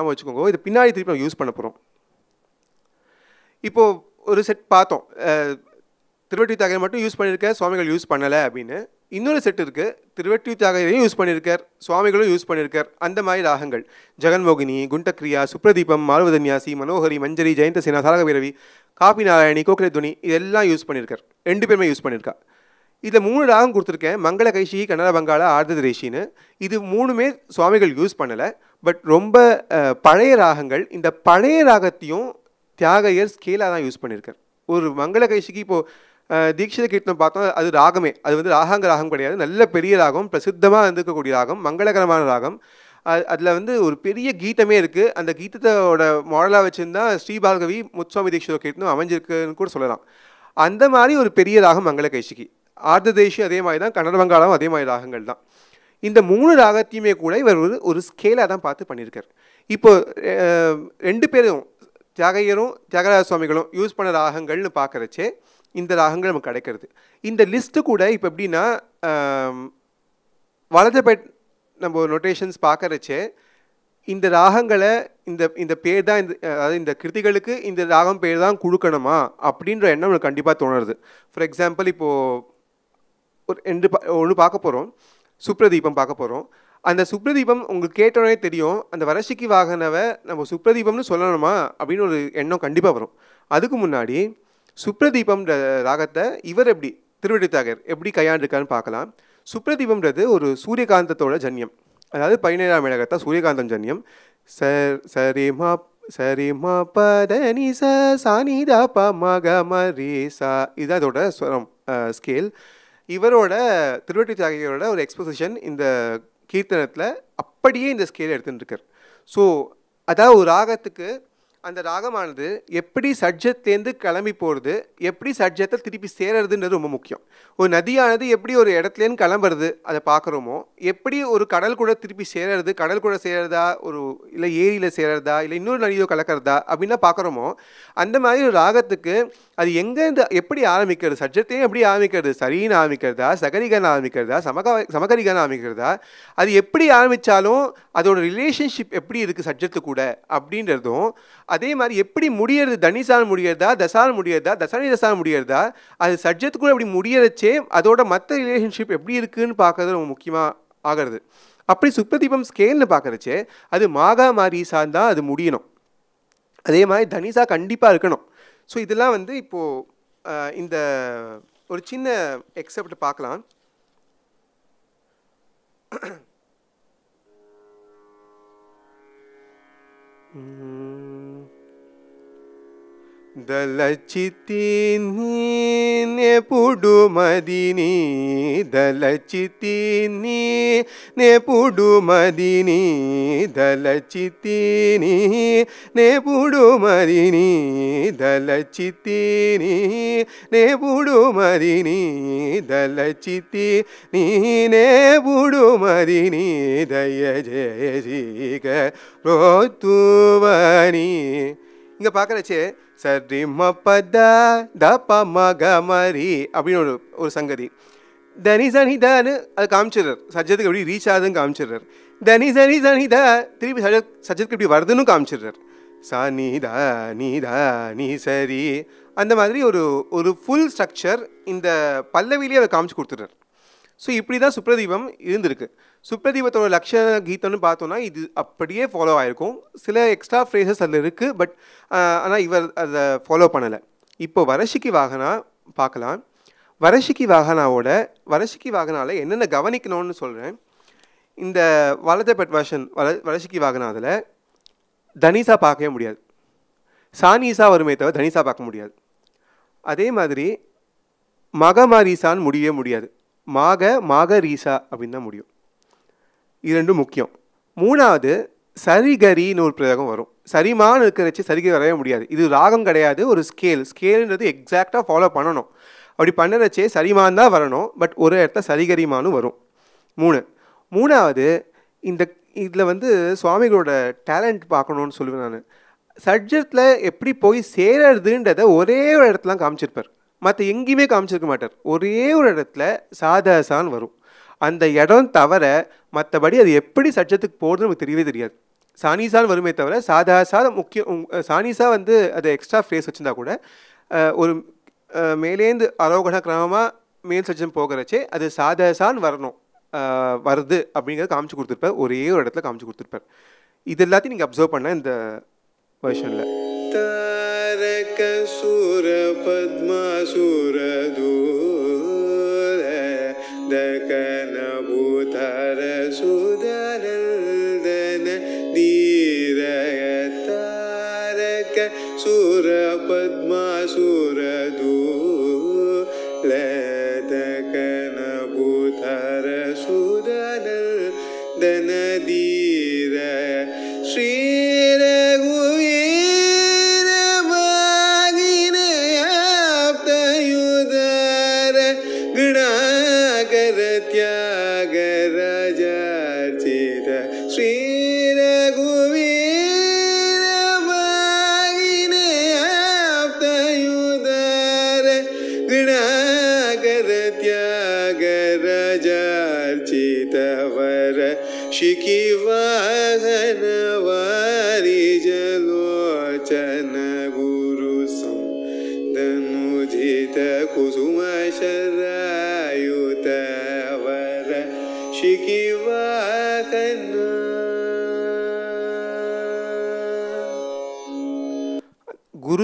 நம்ம வச்சுக்கோங்க. இது பின்னாடி திருப்பி நம்ம யூஸ் பண்ண போகிறோம் இப்போது ஒரு செட் பார்த்தோம். திருவெட்டி திருவட்டி மட்டும் யூஸ் பண்ணியிருக்கார் சுவாமிகள் யூஸ் பண்ணலை அப்படின்னு. இன்னொரு செட் இருக்குது திருவட்டி தாகரையும் யூஸ் பண்ணியிருக்கார் சுவாமிகளும் யூஸ் பண்ணியிருக்கார். அந்த மாதிரி ராகங்கள். ஜெகன்மோகினி குண்டக்ரியா சுப்ரதீபம் மாலவதன்யாசி மனோகரி மஞ்சரி ஜெயந்த சேனா சாரக காபி நாராயணி கோகில துணி இதெல்லாம் யூஸ் பண்ணியிருக்கார். ரெண்டு பேருமே யூஸ் பண்ணியிருக்கா. இதில் மூணு ராகம் கொடுத்துருக்கேன். மங்கள கைஷி கன்னட பங்காள ஆர்த ரேஷின்னு இது மூணுமே சுவாமிகள் யூஸ் பண்ணலை. பட் ரொம்ப பழைய ராகங்கள் இந்த பழைய ராகத்தையும் தியாகையர் ஸ்கேலாக தான் யூஸ் பண்ணியிருக்கார் ஒரு மங்கள கைஷிக்கு இப்போது தீட்சித கீர்த்தனம் பார்த்தோம் அது ராகமே. அது வந்து ராகாங்க ராகம் கிடையாது. நல்ல பெரிய ராகம் பிரசித்தமாக இருந்திருக்கக்கூடிய ராகம் மங்களகரமான ராகம். அதில் வந்து ஒரு பெரிய கீதமே இருக்குது அந்த கீதத்தோட மாடலாக வச்சுருந்தா ஸ்ரீபாகவி முத்சுவாமி தீட்சித கீர்த்தனம் அமைஞ்சிருக்குன்னு கூட சொல்லலாம். அந்த மாதிரி ஒரு பெரிய ராகம் மங்கள கைஷிக்கு. ஆர்த தேசி அதே மாதிரி தான் கன்னட வங்காளம் அதே மாதிரி ராகங்கள் தான். இந்த மூணு ராகத்தையுமே கூட இவர் ஒரு ஒரு ஸ்கேலாக தான் பார்த்து பண்ணியிருக்கார். இப்போ ரெண்டு பேரும் தியாகையரும் தியாகராஜ சுவாமிகளும் யூஸ் பண்ண ராகங்கள்னு பார்க்குறச்சே இந்த ராகங்கள் நமக்கு கிடைக்கிறது. இந்த லிஸ்ட்டு கூட இப்போ எப்படின்னா ஆம், வலதுபேட் நம்ம நொட்டேஷன்ஸ் பார்க்குறச்சே இந்த ராகங்களை இந்த இந்த பேர் தான் இந்த அதாவது இந்த கிருதிகளுக்கு இந்த ராகம் பேர் தான் கொடுக்கணுமா அப்படின்ற எண்ணம் நம்மளுக்கு கண்டிப்பாக தோணுறது. ஃபார் எக்ஸாம்பிள் இப்போது ஒரு ரெண்டு ஒன்று பார்க்க போகிறோம் சுப்ரதீபம் பார்க்க போகிறோம் அந்த சுப்ரதீபம் உங்களுக்கு கேட்டோடனே தெரியும் அந்த வரசிக்கு வாகனவை நம்ம சுப்ரதீபம்னு சொல்லணுமா? அப்படின்னு ஒரு எண்ணம் கண்டிப்பாக வரும். அதுக்கு முன்னாடி சுப்ரதீபம்ன்ற ராகத்தை இவர் எப்படி திருவடித்தாகர் எப்படி கையாண்டிருக்காருன்னு பார்க்கலாம். சுப்ரதீபம்ன்றது ஒரு சூரியகாந்தத்தோட ஜன்யம். அதாவது பதினேழாம் இழகத்தா சூரியகாந்தம் ஜன்யம். சர் சரிமா சரிமா சரி மா ச ப மக க ம சா. இதுதான் இதோட ஸ்வரம் ஸ்கேல் இவரோட திருவட்டி தியாகியோட ஒரு எக்ஸ்போசிஷன் இந்த கீர்த்தனத்தில் அப்படியே இந்த ஸ்கேல் எடுத்துகிட்டு இருக்கார். ஸோ அதாவது ஒரு ராகத்துக்கு அந்த ராகமானது எப்படி சட்ஜத்தேர்ந்து கிளம்பி போகிறது எப்படி சட்ஜத்தை திருப்பி சேரறதுன்றது ரொம்ப முக்கியம். ஒரு நதியானது எப்படி ஒரு இடத்துலேருந்து கிளம்புறது அதை பார்க்குறோமோ எப்படி ஒரு கடல் கூட திருப்பி சேரறது கடல் கூட சேரறதா ஒரு இல்லை ஏரியில் சேரறதா இல்லை இன்னொரு நதியோ கலக்கிறதா அப்படின்லாம் பார்க்குறோமோ அந்த மாதிரி ஒரு ராகத்துக்கு அது எங்கேருந்து எப்படி ஆரம்பிக்கிறது சட்ஜத்தையும் எப்படி ஆரம்பிக்கிறது சரின்னு ஆரம்பிக்கிறதா சகரிகன் ஆரம்பிக்கிறதா சமக சமகரிகன் ஆரம்பிக்கிறதா அது எப்படி ஆரம்பித்தாலும் அதோட ரிலேஷன்ஷிப் எப்படி இருக்குது சட்ஜத்து கூட அப்படின்றதும் அதே மாதிரி எப்படி முடியறது? தனிசால் முடியறதா? தசால் முடியறதா? தசானி தசால் முடியறதா? அது சட்ஜத்துக்குள்ளே அப்படி முடியறச்சே அதோட மற்ற ரிலேஷன்ஷிப் எப்படி இருக்குன்னு பார்க்கறது ரொம்ப முக்கியமாக ஆகிறது. அப்படி சுப்ரதீபம் ஸ்கேல்னு பார்க்குறச்சே அது மாகா மாரிசான் தான் அது முடியணும். அதே மாதிரி தனிசா கண்டிப்பாக இருக்கணும். ஸோ இதெல்லாம் வந்து இப்போது இந்த ஒரு சின்ன எக்ஸப்ட் பார்க்கலாம். Mm. దళచితి మదిని దళచితి నేపుడు మదిని దళచితి నేపుడు మదిని దళచితి నేపుడు మదిని దళచితి నేపుడు మదిని దయ జయ జీగ రోతువని. ఇంకా పాకరచే சரி ம பத த ப ம க அப்படின்னு ஒரு ஒரு சங்கதி. தனி சனி தனு அது காமிச்சிடுறார். சஜத்துக்கு எப்படி ரீச் ஆகுதுன்னு காமிச்சிடுறார். தனி சனி சனி த திருப்பி சஜத் சஜத்துக்கு எப்படி வருதுன்னு காமிச்சிடுறார். சா நீ த நீ நீ சரி. அந்த மாதிரி ஒரு ஒரு ஃபுல் ஸ்ட்ரக்சர் இந்த பல்லவிலேயே அவர் காமிச்சு கொடுத்துட்றார். ஸோ இப்படி தான் சுப்ரதீபம் இருந்திருக்கு. சுப்ரதீபத்தோட லக்ஷ கீதம்னு பார்த்தோன்னா இது அப்படியே ஃபாலோ ஆகிருக்கும் சில எக்ஸ்ட்ரா ஃப்ரேசஸ் அதில் இருக்குது பட் ஆனால் இவர் அதை ஃபாலோ பண்ணலை. இப்போ வரஷிக்கு வாகனா பார்க்கலாம். வரஷிக்கு வாகனாவோட வரஷிக்கு வாகனாவில் என்னென்ன கவனிக்கணும்னு சொல்கிறேன் இந்த வலத பெட் வர்ஷன் வல வரஷிக்கு வாகனாவில் தனிசா பார்க்கவே முடியாது. சானிசா வருமே தவிர தனிசா பார்க்க முடியாது. அதே மாதிரி மகமாரிசான்னு முடியவே முடியாது. மாக மாக ரீசா அப்படின்னு தான் முடியும். இது ரெண்டும் முக்கியம். மூணாவது சரிகரின்னு ஒரு பிரயோகம் வரும். சரிமான்னு இருக்கிறச்சு சரிகரி வரவே முடியாது. இது ராகம் கிடையாது ஒரு ஸ்கேல் ஸ்கேல்ன்றது எக்ஸாக்டாக ஃபாலோ பண்ணணும். அப்படி பண்ணுறச்சே சரிமான் தான் வரணும் பட் ஒரு இடத்துல சரிகரிமானும் வரும். மூணு. மூணாவது இந்த இதில் வந்து சுவாமிகளோட டேலண்ட் பார்க்கணுன்னு சொல்லுவேன் நான். சட்ஜத்தில் எப்படி போய் சேரறதுன்றதை ஒரே ஒரு இடத்துல காமிச்சிருப்பார். மற்ற எங்கேயுமே காமிச்சிருக்க மாட்டார். ஒரே ஒரு இடத்துல சாதசான் வரும். அந்த இடம் தவிர மற்றபடி அது எப்படி சட்சத்துக்கு போகிறது நமக்கு தெரியவே தெரியாது. சானிசான் வருமே தவிர சாதா சாதா முக்கியம் சானிசா வந்து அது எக்ஸ்ட்ரா ஃப்ரேஸ் வச்சுருந்தா கூட ஒரு மேலேந்து அரோகண கிரமமாக மேல் சட்சம் போகிறச்சே அது சாதசான் வரணும். வருது அப்படிங்கிறத காமிச்சு கொடுத்துருப்பார். ஒரே ஒரு இடத்துல காமிச்சு கொடுத்துருப்பார். இது எல்லாத்தையும் நீங்கள் அப்சர்வ் பண்ண இந்த வருஷனில் தாரக சூர பத்மாசூரது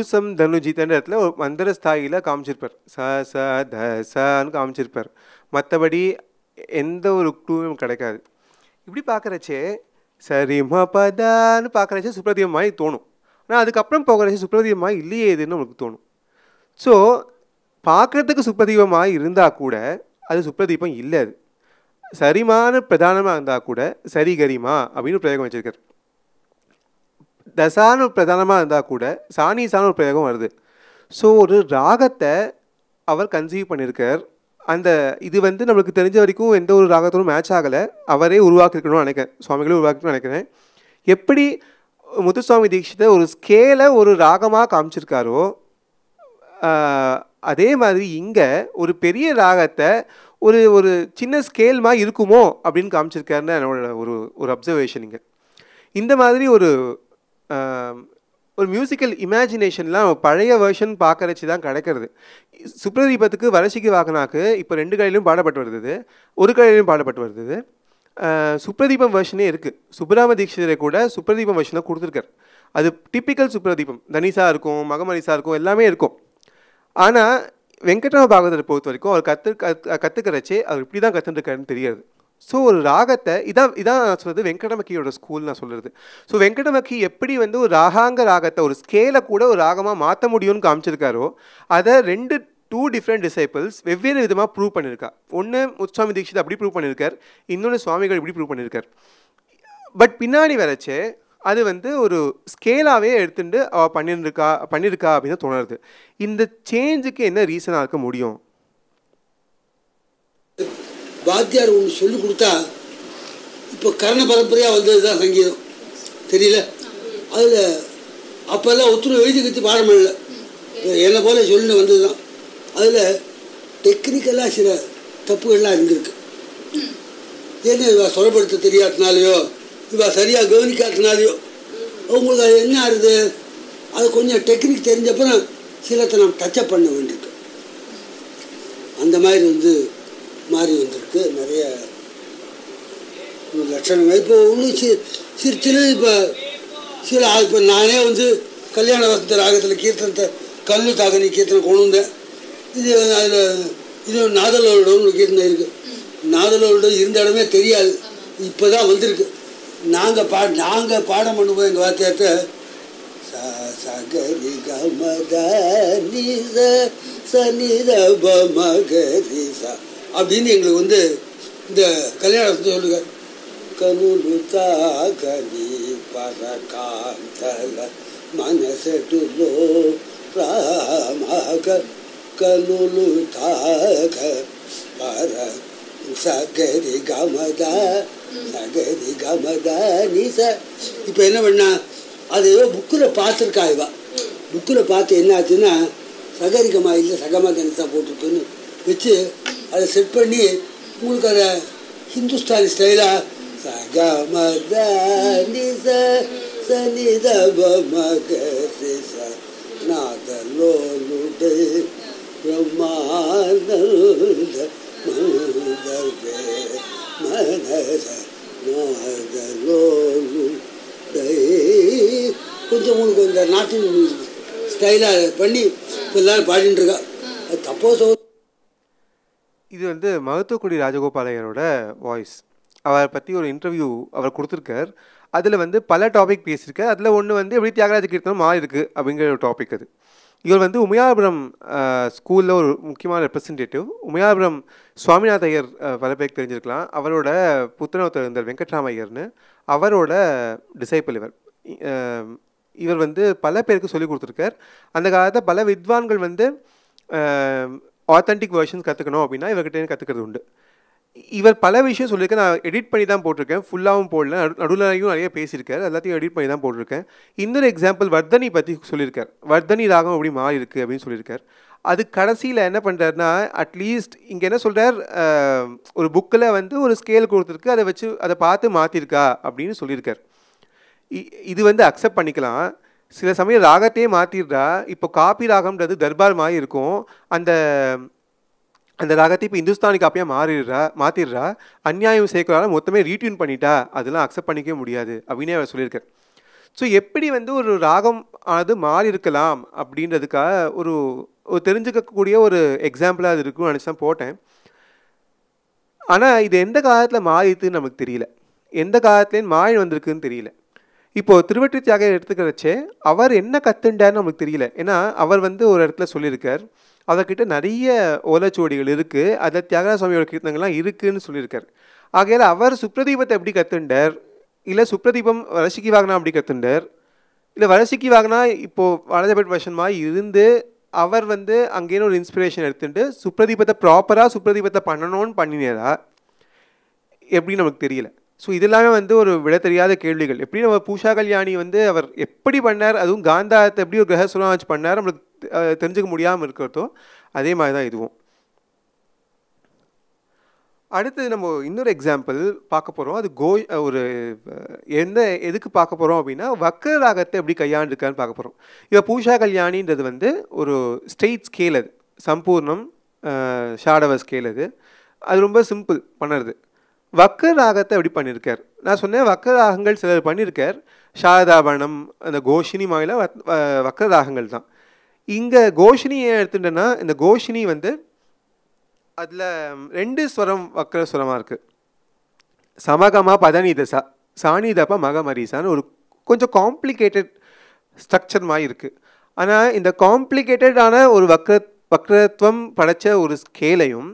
குருசம் தனுஜித்தன்ற இடத்துல ஒரு மந்திர ஸ்தாயில காமிச்சிருப்பார். ச ச த சன்னு காமிச்சிருப்பார். மற்றபடி எந்த ஒரு க்ளூவும் கிடைக்காது. இப்படி பார்க்குறச்சே சரி பதான்னு பார்க்குறச்சே சுப்ரதீபம் தோணும். ஆனால் அதுக்கப்புறம் போகிறச்சே சுப்ரதீபமாக இல்லையே இதுன்னு உங்களுக்கு தோணும். ஸோ பார்க்குறதுக்கு சுப்ரதீபமாக இருந்தால் கூட அது சுப்ரதீபம் இல்லை அது. சரிமான பிரதானமாக இருந்தால் கூட சரி கரிமா அப்படின்னு பிரயோகம் வச்சுருக்காரு. தசானு பிரதானமாக இருந்தால் கூட சானிசான ஒரு பிரயோகம் வருது. ஸோ ஒரு ராகத்தை அவர் கன்சீவ் பண்ணியிருக்கார் அந்த இது வந்து நம்மளுக்கு தெரிஞ்ச வரைக்கும் எந்த ஒரு ராகத்தோடும் மேட்ச் ஆகலை. அவரே உருவாக்கிருக்கணும்னு நினைக்கிறேன். சுவாமிகளே உருவாக்கணும்னு நினைக்கிறேன். எப்படி முத்துசுவாமி தீட்சிதை ஒரு ஸ்கேலை ஒரு ராகமாக காமிச்சிருக்காரோ அதே மாதிரி இங்கே ஒரு பெரிய ராகத்தை ஒரு ஒரு சின்ன ஸ்கேல் மாதிரி இருக்குமோ அப்படின்னு காமிச்சிருக்காருன்னு என்னோட ஒரு ஒரு அப்சர்வேஷன் இங்கே. இந்த மாதிரி ஒரு ஒரு மியூசிக்கல் இமேஜினேஷன்லாம் பழைய வெர்ஷன் பார்க்கறச்சு தான் கிடைக்கிறது. சுப்ரதீபத்துக்கு வரசிக்கு வாகனாக்கு இப்போ ரெண்டு கடையிலும் பாடப்பட்டு வருது ஒரு கலையிலும் பாடப்பட்டு வருது சுப்ரதீபம் வெர்ஷனே இருக்குது சுப்ராம தீட்சிதரை கூட சுப்ரதீபம் வெர்ஷனில் கொடுத்துருக்காரு. அது டிப்பிக்கல் சுப்ரதீபம். தனிசா இருக்கும் மகமனிசா இருக்கும் எல்லாமே இருக்கும். ஆனால் வெங்கட்ராம பாகவதரை பொறுத்த வரைக்கும் அவர் கற்று கற்று கற்றுக்கிறச்சே அவர் இப்படி தான் கற்றுருக்காருன்னு தெரியாது ஸோ ஒரு ராகத்தை இதான் இதான் நான் சொல்கிறது வெங்கடமக்கியோட ஸ்கூல் நான் சொல்கிறது ஸோ வெங்கடமக்கி எப்படி வந்து ஒரு ராகாங்க ராகத்தை ஒரு ஸ்கேலை கூட ஒரு ராகமாக மாற்ற முடியும்னு காமிச்சிருக்காரோ அதை ரெண்டு டூ டிஃப்ரெண்ட் டிசைபிள்ஸ் வெவ்வேறு விதமாக ப்ரூவ் பண்ணியிருக்கா ஒன்று முத்துசாமி தீட்சித் அப்படி ப்ரூவ் பண்ணியிருக்கார் இன்னொன்று சுவாமிகள் இப்படி ப்ரூவ் பண்ணியிருக்கார் பட் பின்னாடி வரைச்சே அது வந்து ஒரு ஸ்கேலாகவே எடுத்துட்டு அவள் பண்ணியிருக்கா பண்ணியிருக்கா அப்படின்னு தோணுது இந்த சேஞ்சுக்கு என்ன ரீசனாக இருக்க முடியும்? வாத்தியார் ஒன்று சொல்லி கொடுத்தா இப்போ கரண பரம்பரையாக வந்தது தான் சங்கீதம். தெரியல? அதில் அப்போல்லாம் ஒத்துணை எழுதி கற்று பாடமில்ல என்னை போல சொல்லுன்னு வந்தது தான் அதில் டெக்னிக்கலாக சில தப்புகள்லாம் இருந்திருக்கு. ஏன்னா இவா சொலப்படுத்த தெரியாதனாலையோ இவா சரியாக கவனிக்காதனாலையோ அவங்களுக்கு அது என்ன ஆகுது அது கொஞ்சம் டெக்னிக் தெரிஞ்சப்பறம் சிலத்தை நாம் டச்சப் பண்ண வேண்டியிருக்கு. அந்த மாதிரி வந்து மாறி வந்திருக்கு. நிறைய லட்சணங்கள். இப்போ இன்னும் சி சிறு சிறு இப்போ சில இப்போ நானே வந்து கல்யாண வசந்த ராகத்தில் கீர்த்தனத்தை கல்லு தாகனி கீர்த்தனை கொண்டு வந்தேன். இது அதில் இது நாதலோட கீர்த்தனை இருக்குது நாதலோட இருந்த இடமே தெரியாது. இப்போ தான் வந்திருக்கு. நாங்கள் பா நாங்கள் பாடம் பண்ணும்போது எங்கள் வாத்தியார்ட்ட ச சகரி கமத நிச சனித மகரி சா அப்படின்னு எங்களுக்கு வந்து இந்த கல்யாணத்தை சொல்லுங்க. கனவு தாகி பரகாந்தல மனசெட்டுலோ ராமாக கனுலு தாக பர சகரி கமதா சகரி கமதா நீச. இப்போ என்ன பண்ணா அது ஏதோ புக்கில் பார்த்துருக்கா இவா. புக்கில் பார்த்து என்ன ஆச்சுன்னா சகரிகமா இல்லை சகமாக தான் போட்டிருக்குன்னு வச்சு அதை செட் பண்ணி உங்களுக்கு அதை ஹிந்துஸ்தானி ஸ்டைலாக சகா மதி சனி நாதலோலுடை பிரம்மானந்த மந்தர்வே மனர நாதலோலுடை. கொஞ்சம் உங்களுக்கு இந்த நாட்டின் ஸ்டைலாக பண்ணி இப்போ எல்லோரும் பாடிட்டுருக்கா அது தப்போ இது வந்து மருத்துவக்குடி ராஜகோபாலையரோட வாய்ஸ் அவரை பற்றி ஒரு இன்டர்வியூ அவர் கொடுத்துருக்கார். அதில் வந்து பல டாபிக் பேசியிருக்கார். அதில் ஒன்று வந்து எப்படி தியாகராஜ கீர்த்தனம் மாறி அப்படிங்கிற ஒரு டாபிக் அது. இவர் வந்து உமையாபுரம் ஸ்கூலில் ஒரு முக்கியமான ரெப்ரசன்டேட்டிவ் உமையாபுரம் சுவாமிநாத ஐயர் பல பேருக்கு தெரிஞ்சிருக்கலாம். அவரோட புத்தனவத்தர் இருந்தார் வெங்கட்ராம ஐயர்னு அவரோட டிசைபிள் இவர். இவர் வந்து பல பேருக்கு சொல்லி கொடுத்துருக்கார். அந்த காலத்தில் பல வித்வான்கள் வந்து ஆத்தென்டிக் வெர்ஷன்ஸ் கற்றுக்கணும் அப்படின்னா இவர்கிட்ட கற்றுக்கிறது உண்டு. இவர் பல விஷயம் சொல்லியிருக்கேன் நான் எடிட் பண்ணி தான் போட்டிருக்கேன். ஃபுல்லாகவும் போடல. நடு நடுவுலையும் நிறைய பேசியிருக்காரு. எல்லாத்தையும் எடிட் பண்ணி தான் போட்டிருக்கேன். இன்னொரு எக்ஸாம்பிள் வர்தனி பற்றி சொல்லியிருக்கார். வர்தனி ராகம் அப்படி மாறி இருக்குது அப்படின்னு சொல்லியிருக்கார். அது கடைசியில் என்ன பண்ணுறாருன்னா அட்லீஸ்ட் இங்கே என்ன சொல்கிறார் ஒரு புக்கில் வந்து ஒரு ஸ்கேல் கொடுத்துருக்கு. அதை வச்சு அதை பார்த்து மாற்றிருக்கா அப்படின்னு சொல்லியிருக்கார். இ- இது வந்து அக்செப்ட் பண்ணிக்கலாம். சில சமயம் ராகத்தையே மாற்றிடுறா இப்போ காப்பி ராகம்ன்றது தர்பார் மாதிரி இருக்கும். அந்த அந்த ராகத்தை இப்போ இந்துஸ்தானி காப்பியாக மாறிடுறா மாற்றிடுறா அந்நியாயம் சேர்க்கிறால மொத்தமே ரீட்யூன் பண்ணிட்டா. அதெல்லாம் அக்செப்ட் பண்ணிக்கவே முடியாது அப்படின்னே அவர் சொல்லியிருக்கார் ஸோ எப்படி வந்து ஒரு ராகம் ஆனது மாறி இருக்கலாம் அப்படின்றதுக்காக ஒரு ஒரு தெரிஞ்சுக்கக்கூடிய ஒரு எக்ஸாம்பிளாக அது இருக்கும்னு நினச்சி தான் போட்டேன். ஆனால் இது எந்த காலத்தில் மாறிடுதுன்னு நமக்கு தெரியல. எந்த காலத்துலேயும் மாறி வந்திருக்குன்னு தெரியல. இப்போது திருவற்றி தியாக எடுத்துக்கிறச்சே அவர் என்ன கத்துண்டார்னு நமக்கு தெரியல. ஏன்னா அவர் வந்து ஒரு இடத்துல சொல்லியிருக்கார். அவர்கிட்ட நிறைய ஓலைச்சுவடிகள் இருக்குது அதில் தியாகராஜ சுவாமியோட கீர்த்தனங்கள்லாம் இருக்குதுன்னு சொல்லியிருக்கார். ஆகையால் அவர் சுப்ரதீபத்தை எப்படி கத்துண்டார்? இல்லை சுப்ரதீபம் வரசிக்கு வாகனா அப்படி கத்துண்டார்? இல்லை வரசிக்கு வாகனா இப்போது வலதபெட் வருஷன் இருந்து அவர் வந்து அங்கேன்னு ஒரு இன்ஸ்பிரேஷன் எடுத்துட்டு சுப்ரதீபத்தை ப்ராப்பராக சுப்ரதீபத்தை பண்ணணும்னு பண்ணினதா எப்படின்னு நமக்கு தெரியல. ஸோ இதெல்லாமே வந்து ஒரு விட தெரியாத கேள்விகள். எப்படி நம்ம பூஷா கல்யாணி வந்து அவர் எப்படி பண்ணார்? அதுவும் காந்தாரத்தை எப்படி ஒரு கிரகசுரம் வச்சு பண்ணார்? நம்மளுக்கு தெரிஞ்சுக்க முடியாமல் இருக்கிறதோ அதே மாதிரி தான் இதுவும். அடுத்தது நம்ம இன்னொரு எக்ஸாம்பிள் பார்க்க போகிறோம் அது கோ ஒரு எந்த எதுக்கு பார்க்க போகிறோம் அப்படின்னா வக்கர ராகத்தை எப்படி கையாண்டுருக்கான்னு பார்க்க போகிறோம் இப்போ பூஷா கல்யாணின்றது வந்து ஒரு ஸ்டேட் ஸ்கேல் அது. சம்பூர்ணம் ஷாடவ ஸ்கேல் அது. அது ரொம்ப சிம்பிள் பண்ணுறது. வக்கர ராகத்தை எப்படி பண்ணியிருக்கார் நான் சொன்னேன் வக்கர ராகங்கள் சிலர் பண்ணியிருக்கார் சாரதாபணம் அந்த கோஷினி மாயில வக்கர ராகங்கள் தான். இங்கே கோஷினியை எடுத்துட்டேன்னா இந்த கோஷினி வந்து அதில் ரெண்டு ஸ்வரம் வக்கர ஸ்வரமாக இருக்குது சமகமா பதனிதசா சாணிதப்ப மகமரிசான்னு ஒரு கொஞ்சம் காம்ப்ளிகேட்டட் ஸ்ட்ரக்சர் மாதிரி இருக்குது ஆனால் இந்த காம்ப்ளிகேட்டடான ஒரு வக்ர வக்ரத்துவம் படைச்ச ஒரு ஸ்கேலையும்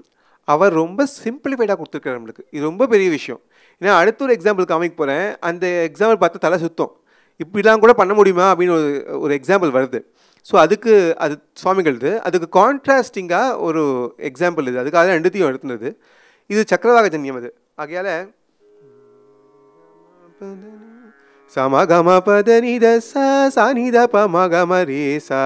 அவர் ரொம்ப சிம்பிளிஃபைடாக கொடுத்துருக்காரு நம்மளுக்கு. இது ரொம்ப பெரிய விஷயம். ஏன்னா அடுத்த ஒரு எக்ஸாம்பிள் காமிக்க போகிறேன் அந்த எக்ஸாம்பிள் பார்த்து தலை சுத்தம். இப்படிலாம் கூட பண்ண முடியுமா? அப்படின்னு ஒரு ஒரு எக்ஸாம்பிள் வருது. ஸோ அதுக்கு அது சுவாமிகள்து. அதுக்கு கான்ட்ராஸ்டிங்காக ஒரு எக்ஸாம்பிள் இது. அதுக்காக ரெண்டுத்தையும் எடுத்துனது. இது சக்கரவாக ஜன்யம் அது. ஆகையால சமகம பதனித சானித ப ரே சா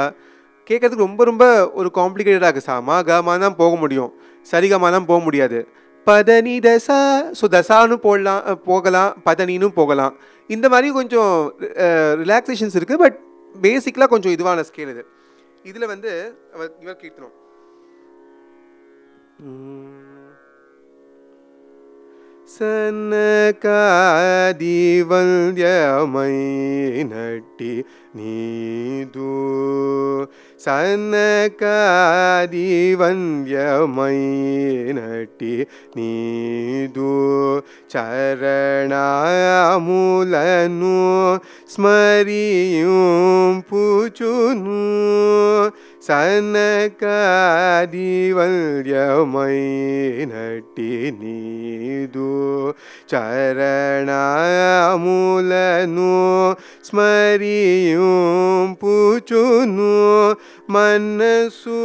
கேட்கறதுக்கு ரொம்ப ரொம்ப ஒரு காம்ப்ளிகேட்டடாக இருக்குது சம கமா தான் போக முடியும். சரிகமா தான் போக முடியாது. பதனி தசா ஸோ தசான்னு போடலாம் போகலாம் பதனினும் போகலாம். இந்த மாதிரி கொஞ்சம் ரிலாக்ஸேஷன்ஸ் இருக்குது பட் பேசிக்கலாக கொஞ்சம் இதுவான ஸ்கேல் இது. இதில் வந்து அவர் இவர் கீர்த்தனம். சன்னகாதிவல்யமை நட்டி தூ सन्कादिवन्द्यमीनटि नीदु चरणामूलनु स्मरियुं पूचुनु ಸನಕಾದಿವಲ್ಯಮೈನಟಿನೀದು ಚರಣಮೂಲನು ಸ್ಮರಿಯು ಪುಚುನು ಮನಸ್ಸು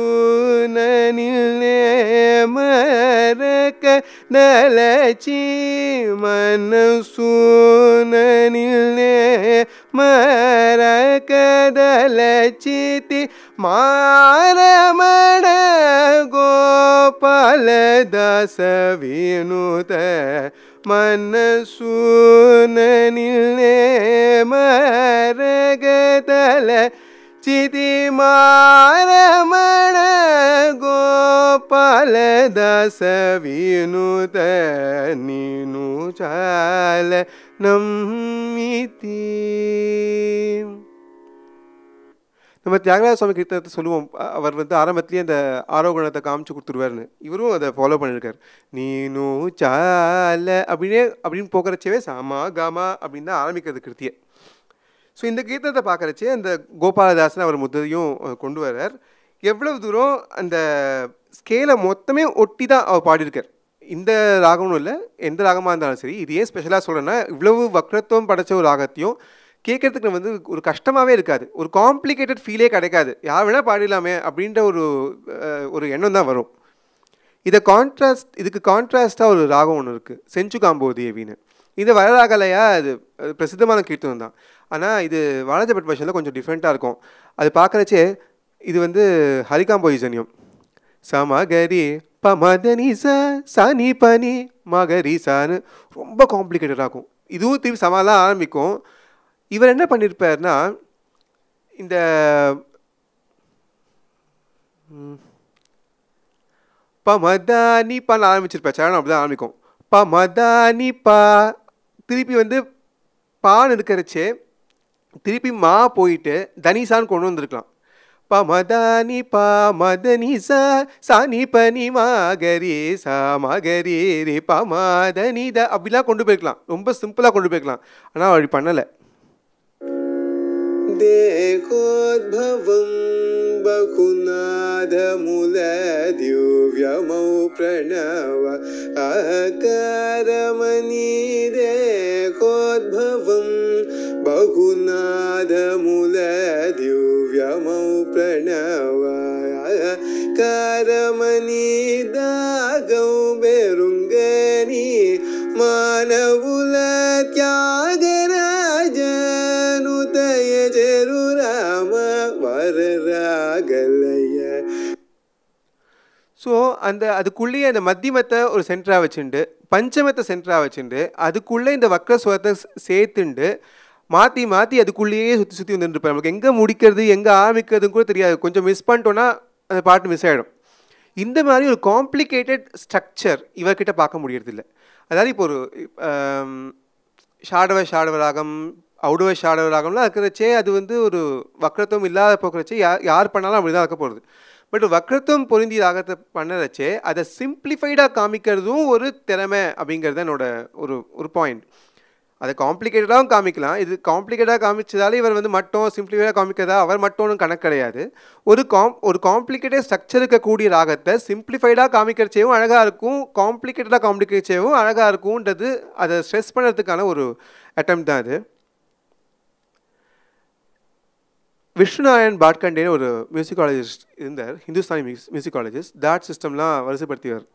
ನಿಲ್ಲೆ ಮರಕ ನಲಚಿ ಮನಸ್ಸು ನಿಲ್ಲೆ ಮರಕ ದಲಚಿತಿ മാരമണ ഗോപാല ദാസ വിനുത മനസ്സൂനിലെ മരഗതല ചിതി മാരമണ ഗോപാല ദാസ വിനുത നീനു ചാല നമ്മിതീ நம்ம தியாகராஜ சுவாமி கீர்த்தனத்தை சொல்லுவோம். அவர் வந்து ஆரம்பத்திலேயே அந்த ஆரோகணத்தை காமிச்சு கொடுத்துருவாருன்னு. இவரும் அதை ஃபாலோ பண்ணியிருக்கார். நீனு சால அப்படின்னே அப்படின்னு போக்குறச்சவே சாமா காமா அப்படின்னு தான் ஆரம்பிக்கிறது கிருத்தியை. ஸோ இந்த கீர்த்தனத்தை பார்க்குறச்சே அந்த கோபாலதாசன் அவர் முதலையும் கொண்டு வர்றார். எவ்வளவு தூரம் அந்த ஸ்கேலை மொத்தமே ஒட்டி தான் அவர் பாடியிருக்கார். இந்த ராகம்னு இல்லை எந்த ராகமாக இருந்தாலும் சரி இது ஏன் ஸ்பெஷலாக சொல்கிறேன்னா இவ்வளவு வக்ரத்துவம் படைச்ச ஒரு ராகத்தையும் கேட்கறதுக்கு வந்து ஒரு கஷ்டமாகவே இருக்காது. ஒரு காம்ப்ளிகேட்டட் ஃபீலே கிடைக்காது. யார் வேணால் பாடிடலாமே அப்படின்ற ஒரு ஒரு எண்ணம் தான் வரும். இதை கான்ட்ராஸ்ட் இதுக்கு கான்ட்ராஸ்ட்டாக ஒரு ராகம் ஒன்று இருக்குது செஞ்சு காம்போதேவின்னு இது வரராகலையா அது அது பிரசித்தமான கீர்த்தனம் தான். ஆனால் இது வாலாஜபட் வருஷனில் கொஞ்சம் டிஃப்ரெண்ட்டாக இருக்கும். அது பார்க்குறச்சே இது வந்து ஹரிகாம்போயிசனியம். சமகரி பமதனி ச சனி பனி மகரி சான்னு ரொம்ப காம்ப்ளிகேட்டடாக இருக்கும். இதுவும் திருப்பி சமாலாம் ஆரம்பிக்கும். இவர் என்ன பண்ணியிருப்பார்னா இந்த பமதானி பான்னு ஆரம்பிச்சிருப்பார் சரணம் அப்படி தான் ஆரம்பிக்கும். பமதானி பா திருப்பி வந்து பான் இருக்கிறச்சே திருப்பி மா போயிட்டு தனிசான்னு கொண்டு வந்திருக்கலாம். பமதானி பா மதனி சா சானி பனி மாகரி சா மகரி ரே பமதனி த அப்படிலாம் கொண்டு போயிருக்கலாம். ரொம்ப சிம்பிளாக கொண்டு போயிருக்கலாம். ஆனால் அப்படி பண்ணலை. देहोद्भवं दिव्यम प्रणव अहकारमणिदेहोद्भवं बहुनादमुलदिव्यमौ प्रणव अहकारमणिदा அந்த அதுக்குள்ளேயே அந்த மத்தியமத்தை ஒரு சென்டராக வச்சுண்டு பஞ்சமத்தை சென்டராக வச்சுண்டு அதுக்குள்ளே இந்த வக்ர சுவரத்தை சேர்த்துண்டு மாற்றி மாற்றி அதுக்குள்ளேயே சுற்றி சுற்றி வந்துட்டு இருப்பார் நமக்கு எங்கே முடிக்கிறது எங்கே ஆரம்பிக்கிறதுன்னு கூட தெரியாது. கொஞ்சம் மிஸ் பண்ணிட்டோன்னா அந்த பாட்டு மிஸ் ஆகிடும் இந்த மாதிரி ஒரு காம்ப்ளிகேட்டட் ஸ்ட்ரக்சர் இவர்கிட்ட பார்க்க முடியறதில்ல. அதாவது இப்போ ஒரு ஷாடவ ஷாடவ ராகம் ஔடவ ஷாடவ ராகம்லாம் இருக்கிறச்சே அது வந்து ஒரு வக்கரத்துவம் இல்லாத போக்குறச்சே யார் யார் பண்ணாலும் அப்படி தான் இருக்க போகிறது பட் வக்கரத்துவம் பொருந்தி ராகத்தை பண்ணறச்சே அதை சிம்பிளிஃபைடாக காமிக்கிறதும் ஒரு திறமை அப்படிங்கிறது என்னோட ஒரு ஒரு பாயிண்ட் அதை காம்ப்ளிகேட்டடாகவும் காமிக்கலாம். இது காம்ப்ளிகேட்டாக காமிச்சதால இவர் வந்து மட்டும் சிம்பிளிஃபைடாக காமிக்கிறதா அவர் மட்டும்னு கணக்கு கிடையாது. ஒரு காம் ஒரு காம்ப்ளிகேட்டட் ஸ்ட்ரக்சர் இருக்கக்கூடிய ராகத்தை சிம்பிளிஃபைடாக காமிக்கிறச்சேவும் அழகாக இருக்கும். காம்ப்ளிகேட்டடாக காமிக்கிறச்சேவும் அழகாக இருக்கும்ன்றது அதை ஸ்ட்ரெஸ் பண்ணுறதுக்கான ஒரு அட்டம் தான் அது. விஷ்ணுநாயன் பாட்கண்டேன்னு ஒரு மியூசிக்காலஜிஸ்ட் இருந்தார் ஹிந்துஸ்தானி மியூஸ் மியூசிக்காலஜிஸ்ட் தாட் சிஸ்டம்லாம் வரிசைப்படுத்தியவர்.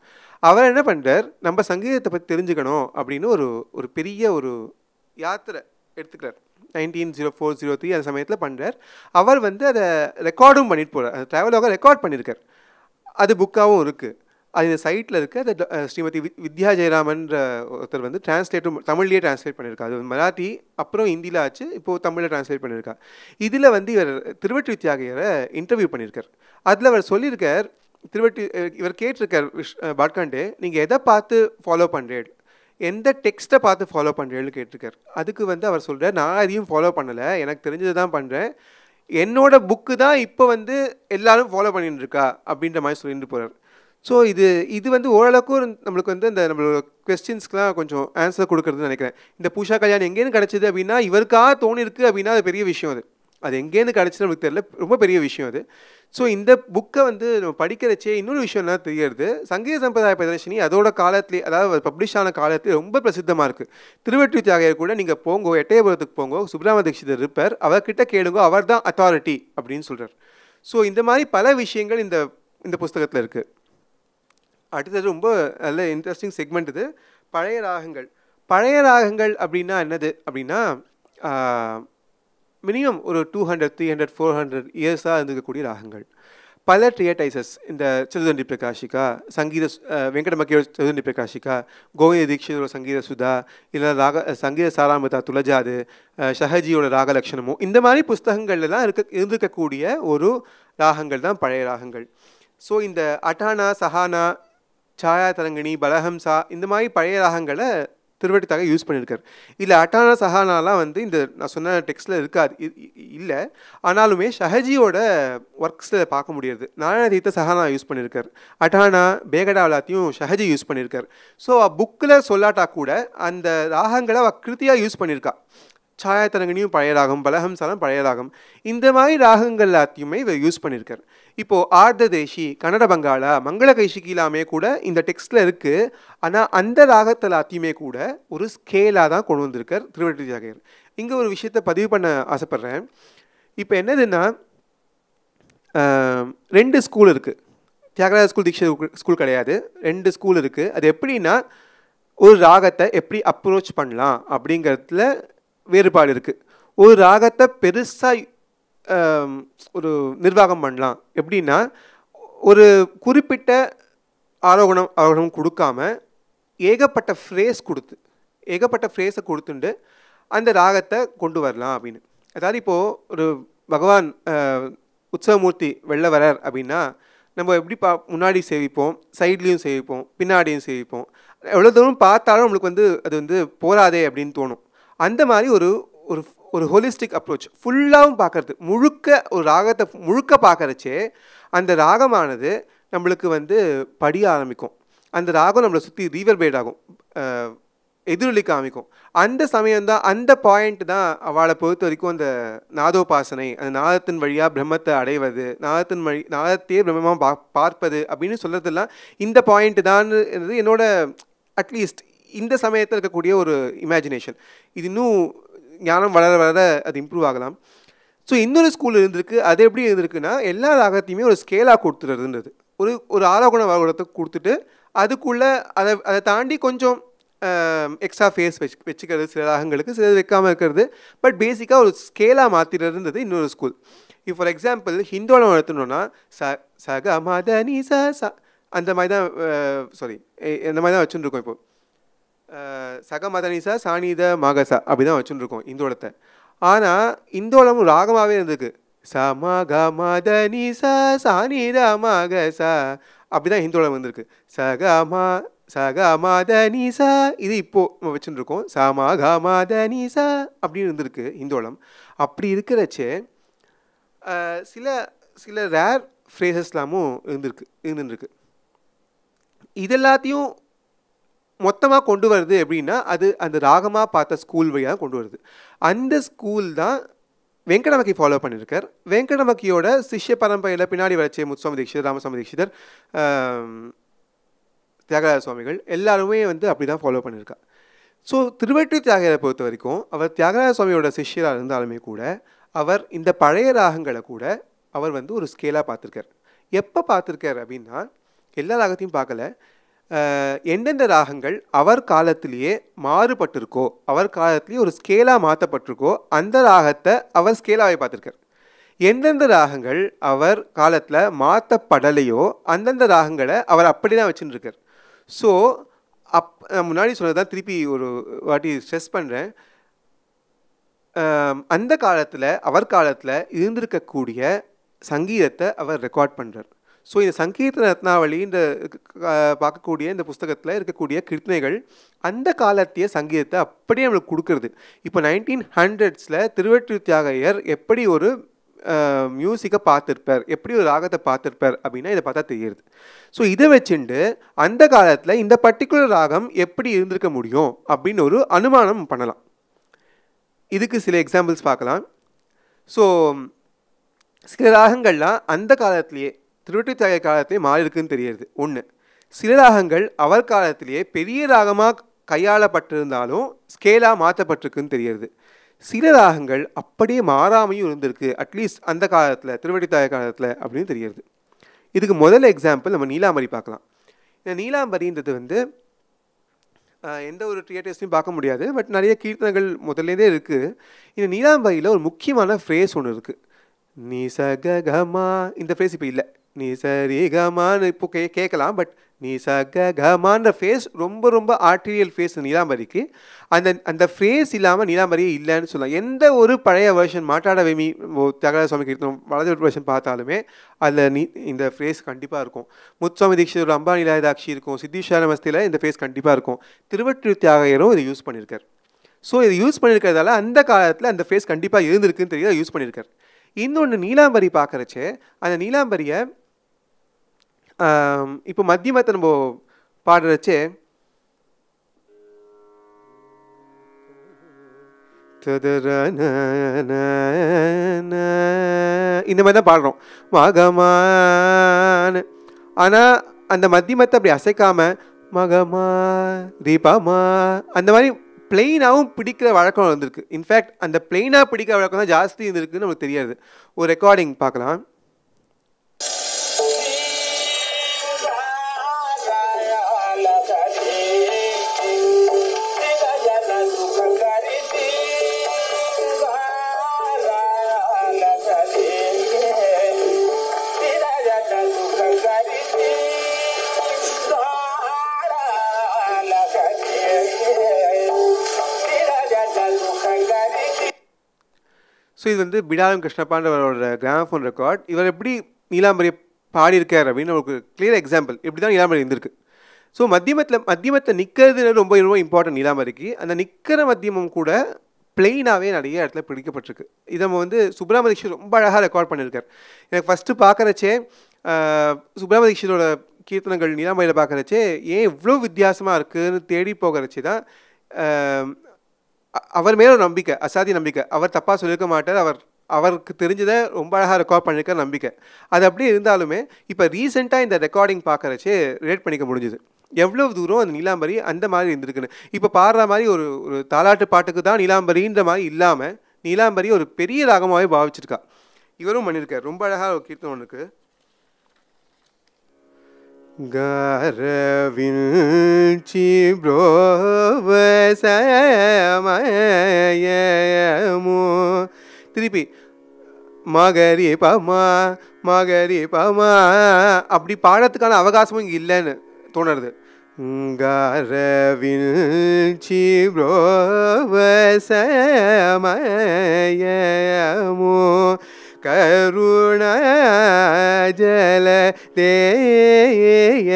அவர் என்ன பண்ணுறார் நம்ம சங்கீதத்தை பற்றி தெரிஞ்சுக்கணும் அப்படின்னு ஒரு ஒரு பெரிய ஒரு யாத்திரை எடுத்துக்கிறார். Nineteen zero four zero three அந்த சமயத்தில் பண்ணுறார் அவர் வந்து அதை ரெக்கார்டும் பண்ணிட்டு போகிறார் அந்த ட்ராவலாக ரெக்கார்ட் பண்ணியிருக்கார் அது புக்காகவும் இருக்குது அது இந்த சைட்டில் இருக்க அந்த ஸ்ரீமதி வித்யா ஜெயராமன்ற ஒருத்தர் வந்து டிரான்ஸ்லேட்டும் தமிழ்லேயே டிரான்ஸ்லேட் பண்ணியிருக்கா அது மராத்தி அப்புறம் ஹிந்தியில் ஆச்சு இப்போது தமிழில் டிரான்ஸ்லேட் பண்ணியிருக்கா இதில் வந்து இவர் திருவெட்டு தியாகையரை இன்டர்வியூ பண்ணியிருக்கார் அதில் அவர் சொல்லியிருக்கார் திருவெட்டி இவர் கேட்டிருக்கார் விஷ் பாட்காண்டே நீங்கள் எதை பார்த்து ஃபாலோ பண்ணுறேன் எந்த டெக்ஸ்ட்டை பார்த்து ஃபாலோ பண்ணுறேன்னு கேட்டிருக்கார். அதுக்கு வந்து அவர் சொல்கிறார் நான் எதையும் ஃபாலோ பண்ணலை. எனக்கு தெரிஞ்சது தான் பண்ணுறேன் என்னோடய புக்கு தான் இப்போ வந்து எல்லாரும் ஃபாலோ பண்ணிட்டு இருக்கா? அப்படின்ற மாதிரி சொல்லிட்டு போகிறார் ஸோ இது இது வந்து ஓரளவுக்கு நம்மளுக்கு வந்து இந்த நம்மளோட கொஸ்டின்ஸ்க்குலாம் கொஞ்சம் ஆன்சர் கொடுக்குறதுன்னு நினைக்கிறேன். இந்த பூஷா கல்யாணம் எங்கேருந்து கிடச்சிது அப்படின்னா இவருக்காக தோணிருக்கு அப்படின்னா அது பெரிய விஷயம் அது. அது எங்கேருந்து கிடச்சிது நம்மளுக்கு தெரியல. ரொம்ப பெரிய விஷயம் அது. ஸோ இந்த புக்கை வந்து நம்ம படிக்கிறச்சே இன்னொரு விஷயம் என்ன தெரியறது. சங்கீத சம்பிரதாய பிரதர்ஷினி அதோட காலத்திலே அதாவது பப்ளிஷ் ஆன காலத்தில் ரொம்ப பிரசித்தமாக இருக்குது திருவெற்றி தியாகையர் கூட நீங்கள் போங்கோ எட்டயபுரத்துக்கு போங்கோ சுப்ரம தீட்சிதர் இருப்பார். அவர்கிட்ட கேளுங்கோ அவர் தான் அத்தாரிட்டி அப்படின்னு சொல்கிறார் ஸோ இந்த மாதிரி பல விஷயங்கள் இந்த இந்த புஸ்தகத்தில் இருக்குது அடுத்தது ரொம்ப நல்ல இன்ட்ரெஸ்டிங் செக்மெண்ட் இது. பழைய ராகங்கள். பழைய ராகங்கள் அப்படின்னா என்னது? அப்படின்னா மினிமம் ஒரு two hundred three hundred four hundred இயர்ஸாக இருந்திருக்கக்கூடிய ராகங்கள். பல ட்ரியடைசஸ் இந்த சிறுதண்டி பிரகாஷிகா சங்கீத வெங்கடமக்கியோட சதுரண்டி பிரகாஷிகா கோவிந்த தீட்சிதோட சங்கீத சுதா இல்லை ராக சங்கீத சாராமதா துளஜாது ஷஹஜியோட ராக இந்த மாதிரி புஸ்தகங்கள்லாம் இருக்க இருந்திருக்கக்கூடிய ஒரு ராகங்கள் தான் பழைய ராகங்கள். ஸோ இந்த அட்டானா சஹானா சாயா தரங்கிணி பலஹம்சா இந்த மாதிரி பழைய ராகங்களை திருவட்டித்தாக யூஸ் பண்ணியிருக்கார். இல்லை அட்டானா சஹானாலாம் வந்து இந்த நான் சொன்ன டெக்ஸ்டில் இருக்காது. இல்லை. ஆனாலுமே ஷஹஜியோட ஒர்க்ஸில் பார்க்க முடியாது. நாராயணதீத்த சஹானா யூஸ் பண்ணியிருக்கார். அட்டானா பேகடா எல்லாத்தையும் ஷஹஜி யூஸ் பண்ணியிருக்கார். ஸோ புக்கில் சொல்லாட்டா கூட அந்த ராகங்களை அவ கிருத்தியாக யூஸ் பண்ணியிருக்கா. சாயாத்தரங்கனியும் பழைய ராகம் பலஹம்சாலாம் பழைய ராகம் இந்த மாதிரி ராகங்கள் எல்லாத்தையுமே இவர் யூஸ் பண்ணியிருக்கார் இப்போது ஆர்த தேசி கன்னட பங்காளா மங்கள கைஷிக்கு கூட இந்த டெக்ஸ்ட்டில் இருக்குது ஆனால் அந்த ராகத்தை எல்லாத்தையுமே கூட ஒரு ஸ்கேலாக தான் கொண்டு வந்திருக்கார் திருவட்டி தியாகர் இங்கே ஒரு விஷயத்தை பதிவு பண்ண ஆசைப்பட்றேன் இப்போ என்னதுன்னா ரெண்டு ஸ்கூல் இருக்குது தியாகராஜ ஸ்கூல் தீட்சை ஸ்கூல் கிடையாது ரெண்டு ஸ்கூல் இருக்குது அது எப்படின்னா ஒரு ராகத்தை எப்படி அப்ரோச் பண்ணலாம் அப்படிங்கிறதுல வேறுபாடு இருக்குது ஒரு ராகத்தை பெருசாக ஒரு நிர்வாகம் பண்ணலாம். எப்படின்னா ஒரு குறிப்பிட்ட ஆரோகணம் ஆரோகணம் கொடுக்காம ஏகப்பட்ட ஃப்ரேஸ் கொடுத்து ஏகப்பட்ட ஃப்ரேஸை கொடுத்துண்டு அந்த ராகத்தை கொண்டு வரலாம் அப்படின்னு. அதாவது இப்போது ஒரு பகவான் உற்சவமூர்த்தி வெளில வரார் அப்படின்னா நம்ம எப்படி பா முன்னாடி சேவிப்போம் சைட்லேயும் சேவிப்போம் பின்னாடியும் சேவிப்போம். எவ்வளோ தூரம் பார்த்தாலும் நம்மளுக்கு வந்து அது வந்து போராதே அப்படின்னு தோணும். அந்த மாதிரி ஒரு ஒரு ஒரு ஹோலிஸ்டிக் அப்ரோச் ஃபுல்லாகவும் பார்க்கறது. முழுக்க ஒரு ராகத்தை முழுக்க பார்க்கறச்சே அந்த ராகமானது நம்மளுக்கு வந்து படிய ஆரம்பிக்கும். அந்த ராகம் நம்மளை சுற்றி ரீவர்பேட் ஆகும். எதிரொலி காமிக்கும் அந்த சமயம்தான் அந்த பாயிண்ட் தான் அவளை பொறுத்த வரைக்கும் அந்த நாதோபாசனை அந்த நாதத்தின் வழியாக பிரம்மத்தை அடைவது நாதத்தின் வழி நாதத்தையே பிரம்மமாக பா பார்ப்பது அப்படின்னு சொல்கிறதெல்லாம் இந்த பாயிண்ட் தான் என்னோட அட்லீஸ்ட் இந்த சமயத்தில் இருக்கக்கூடிய ஒரு இமேஜினேஷன் இது இன்னும் ஞானம் வளர வளர அது இம்ப்ரூவ் ஆகலாம். ஸோ இன்னொரு ஸ்கூல் இருந்திருக்கு. அது எப்படி இருந்திருக்குன்னா எல்லா ராகத்தையுமே ஒரு ஸ்கேலாக கொடுத்துருந்தது ஒரு ஒரு ஆரோகண வாகனத்தை கொடுத்துட்டு அதுக்குள்ளே அதை அதை தாண்டி கொஞ்சம் எக்ஸ்ட்ரா ஃபேஸ் வச்சு வச்சுக்கிறது சில ராகங்களுக்கு சிலது வைக்காமல் இருக்கிறது. பட் பேசிக்காக ஒரு ஸ்கேலாக மாற்றிட்டு இருந்தது இன்னொரு ஸ்கூல் இப்போ ஃபார் எக்ஸாம்பிள் ஹிந்தோலம் எடுத்துனோன்னா ச சக மத நீ ச அந்த மாதிரி தான் சாரி அந்த மாதிரி தான் வச்சுருக்கோம் இப்போது சகமதனிசா சாணித மகசா அப்படி தான் வச்சுருக்கோம் இந்தோளத்தை ஆனால் இந்தோளமும் ராகமாகவே இருந்திருக்கு. சமக மதனிசா சாணித மகசா அப்படி தான் ஹிந்தோளம் வந்திருக்கு சகமா சகமதனிசா இது இப்போ நம்ம வச்சுருக்கோம் சமக மதனிசா அப்படின்னு இருந்திருக்கு இந்தோளம் அப்படி இருக்கிறச்சே சில சில ரேர் ஃப்ரேசஸ்லாமும் இருந்திருக்கு இருந்துருக்கு இது எல்லாத்தையும் மொத்தமாக கொண்டு வருது எப்படின்னா அது அந்த ராகமாக பார்த்த ஸ்கூல் வழியாக கொண்டு வருது அந்த ஸ்கூல் தான் வெங்கடமக்கி ஃபாலோ பண்ணியிருக்கார். வெங்கடமக்கியோட சிஷ்ய பரம்பரையில் பின்னாடி வளர்ச்சி முத்துசாமி தீட்சிதர் ராமசாமி தீட்சிதர் தியாகராஜ சுவாமிகள் எல்லாருமே வந்து அப்படி தான் ஃபாலோ பண்ணியிருக்கா ஸோ திருவெற்றி தியாகரை பொறுத்த வரைக்கும் அவர் தியாகராஜ சுவாமியோட சிஷ்யராக இருந்தாலுமே கூட அவர் இந்த பழைய ராகங்களை கூட அவர் வந்து ஒரு ஸ்கேலாக பார்த்துருக்கார். எப்போ பார்த்துருக்கார் அப்படின்னா எல்லா ராகத்தையும் பார்க்கல. எந்தெந்த ராகங்கள் அவர் காலத்திலேயே மாறுபட்டிருக்கோ அவர் காலத்திலேயே ஒரு ஸ்கேலாக மாற்றப்பட்டிருக்கோ அந்த ராகத்தை அவர் ஸ்கேலாகவே பார்த்துருக்கார். எந்தெந்த ராகங்கள் அவர் காலத்தில் மாற்றப்படலையோ அந்தந்த ராகங்களை அவர் அப்படி தான் வச்சுருக்கார் ஸோ அப் நான் முன்னாடி சொன்னது தான் திருப்பி ஒரு வாட்டி ஸ்ட்ரெஸ் பண்ணுறேன் அந்த காலத்தில் அவர் காலத்தில் இருந்திருக்கக்கூடிய சங்கீதத்தை அவர் ரெக்கார்ட் பண்ணுறார் ஸோ இந்த சங்கீத ரத்னாவளி இந்த பார்க்கக்கூடிய இந்த புஸ்தகத்தில் இருக்கக்கூடிய கிருத்தனைகள் அந்த காலத்திய சங்கீதத்தை அப்படியே நம்மளுக்கு கொடுக்குறது. இப்போ நைன்டீன் ஹண்ட்ரட்ஸில் திருவெற்றி தியாகையர் எப்படி ஒரு மியூசிக்கை பார்த்துருப்பார் எப்படி ஒரு ராகத்தை பார்த்துருப்பார் அப்படின்னா இதை பார்த்தா தெரியுது. ஸோ இதை வச்சுட்டு அந்த காலத்தில் இந்த பர்டிகுலர் ராகம் எப்படி இருந்திருக்க முடியும் அப்படின்னு ஒரு அனுமானம் பண்ணலாம். இதுக்கு சில எக்ஸாம்பிள்ஸ் பார்க்கலாம். ஸோ சில ராகங்கள்லாம் அந்த காலத்திலேயே திருவட்டித்தாய காலத்திலே மாறி இருக்குன்னு தெரியுது ஒன்று சில ராகங்கள் அவர் காலத்திலேயே பெரிய ராகமாக கையாளப்பட்டிருந்தாலும் ஸ்கேலாக மாற்றப்பட்டிருக்குன்னு தெரியுது சில ராகங்கள் அப்படியே மாறாமையும் இருந்திருக்கு அட்லீஸ்ட் அந்த காலத்தில் திருவட்டித்தாய காலத்தில் அப்படின்னு தெரியுது இதுக்கு முதல் எக்ஸாம்பிள் நம்ம நீலாம்பரி பார்க்கலாம். இந்த நீலாம்பரின்றது வந்து எந்த ஒரு தியேட்டர்ஸ்லையும் பார்க்க முடியாது பட் நிறைய கீர்த்தனைகள் முதல்லேருந்தே இருக்குது இந்த நீலாம்பரியில் ஒரு முக்கியமான ஃப்ரேஸ் ஒன்று இருக்குது நீ இந்த ஃப்ரேஸ் இப்போ இல்லை. நீ சரி கமான்னு இப்போ கே கேட்கலாம் பட் நீ ச க கமான்ற ஃபேஸ் ரொம்ப ரொம்ப ஆர்டிரியல் ஃபேஸ் நீலாம்பரிக்கு. அந்த அந்த ஃபேஸ் இல்லாமல் நீலாம்பரியே இல்லைன்னு சொல்லலாம். எந்த ஒரு பழைய வேர்ஷன் மாட்டாட வேமி தியாகராஜ சுவாமி கீர்த்தனம் வலது வேர்ஷன் பார்த்தாலுமே அதில் நீ இந்த ஃபேஸ் கண்டிப்பாக இருக்கும். முத்துசாமி தீட்சிதோட அம்பா நிலாயதாட்சி இருக்கும். சித்தீஷா நமஸ்தியில் இந்த ஃபேஸ் கண்டிப்பாக இருக்கும். திருவற்றி தியாகையரும் இதை யூஸ் பண்ணியிருக்கார். ஸோ இதை யூஸ் பண்ணியிருக்கிறதால அந்த காலத்தில் அந்த ஃபேஸ் கண்டிப்பாக இருந்திருக்குன்னு தெரியல யூஸ் பண்ணியிருக்கார். இன்னொன்று நீலாம்பரி பார்க்குறச்சே அந்த நீலாம்பரியை இப்போ மத்தியமத்தை நம்ம பாடுறச்சே இந்த மாதிரி தான் பாடுறோம். மகமான. ஆனால் அந்த மத்தியமத்தை அப்படி அசைக்காம மகமா தீபாமா அந்த மாதிரி பிளெயினாகவும் பிடிக்கிற வழக்கம் வந்திருக்கு. இன்ஃபேக்ட் அந்த பிளெயினாக பிடிக்கிற வழக்கம் தான் ஜாஸ்தி இருந்திருக்குன்னு நமக்கு தெரியாது. ஒரு ரெக்கார்டிங் பார்க்கலாம். ஸோ இது வந்து பிடாலம் கிருஷ்ணப்பாண்டவரோட கிராமஃபோன் ரெக்கார்ட் இவர் எப்படி நீலாம்பரிய பாடியிருக்கார் அப்படின்னு ஒரு கிளியர் எக்ஸாம்பிள் இப்படி தான் நீலாம்பரி இருந்திருக்கு. ஸோ மத்தியமத்தில் மத்தியமத்தில் நிற்கிறது ரொம்ப ரொம்ப இம்பார்ட்டன்ட் நீலாம்பரிக்கு. அந்த நிற்கிற மத்தியமும் கூட பிளெயினாகவே நிறைய இடத்துல பிடிக்கப்பட்டிருக்கு. இதை நம்ம வந்து சுப்ரம ரொம்ப அழகாக ரெக்கார்ட் பண்ணியிருக்கார். எனக்கு ஃபஸ்ட்டு பார்க்குறச்சே சுப்ரம தீக்ஷிதோட கீர்த்தனங்கள் நீலாம்பரியில் பார்க்குறச்சே ஏன் இவ்வளோ வித்தியாசமாக இருக்குன்னு தேடி போகிறச்சே தான் அவர் மேலே ஒரு நம்பிக்கை அசாதி நம்பிக்கை. அவர் தப்பாக சொல்லியிருக்க மாட்டார். அவர் அவருக்கு தெரிஞ்சதை ரொம்ப அழகாக ரெக்கார்ட் பண்ணியிருக்க நம்பிக்கை. அது அப்படியே இருந்தாலுமே இப்போ ரீசெண்டாக இந்த ரெக்கார்டிங் பார்க்குறச்சே ரேட் பண்ணிக்க முடிஞ்சுது. எவ்வளோ தூரம் அந்த நீலாம்பரி அந்த மாதிரி இருந்திருக்குன்னு. இப்போ பாடுற மாதிரி ஒரு ஒரு தாலாட்டு பாட்டுக்கு தான் நீலாம்பரின்ற மாதிரி இல்லாமல் நீலாம்பரி ஒரு பெரிய ராகமாகவே பாவிச்சிருக்கா. இவரும் பண்ணியிருக்கார். ரொம்ப அழகாக ஒரு கீர்த்தனம் ஒன்று இருக்கு ഗാരവിൽച്ചി ബ്രോവസമയമോ திருப்பி மகரி பமா மகரி பமா அப்படி பாடத்துக்கான அவகாசமும் இங்கே இல்லைன்னு தோணுறது கரவில்ச்சி ப்ரோவசமயமோ கருண ஜல தேய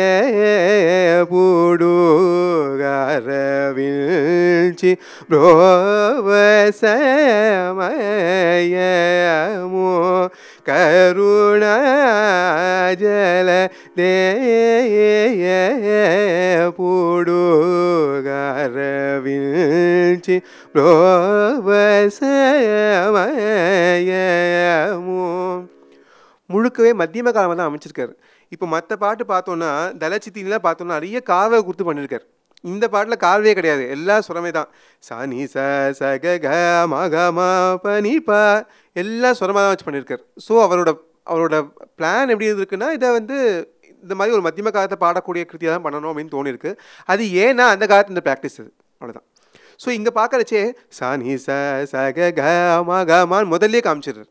புடு கரவில்ச்சி ப்ரோவசமயமோ முழுக்கவே மத்தியம காலமாக தான் அமைச்சிருக்காரு. இப்போ மற்ற பாட்டு பார்த்தோன்னா தலச்சித்திலாம் பார்த்தோன்னா நிறைய காவை கொடுத்து பண்ணியிருக்காரு இந்த பாட்டில் கார்வே கிடையாது. எல்லா சுரமே தான். சனி ச ச க க ம க ம ப நீ ப எல்லா சுரமாக தான் வச்சு பண்ணியிருக்காரு ஸோ அவரோட அவரோட பிளான் எப்படி இருந்திருக்குன்னா இதை வந்து இந்த மாதிரி ஒரு மத்தியம காலத்தை பாடக்கூடிய கிருத்தியாக தான் பண்ணணும் அப்படின்னு தோணியிருக்கு. அது ஏன்னா அந்த காலத்து இந்த ப்ராக்டிஸ் அது அவ்வளோதான் ஸோ இங்கே பார்க்குறச்சே சனி ச ச க க ம க மான்னு முதல்லே காமிச்சிடுறாரு.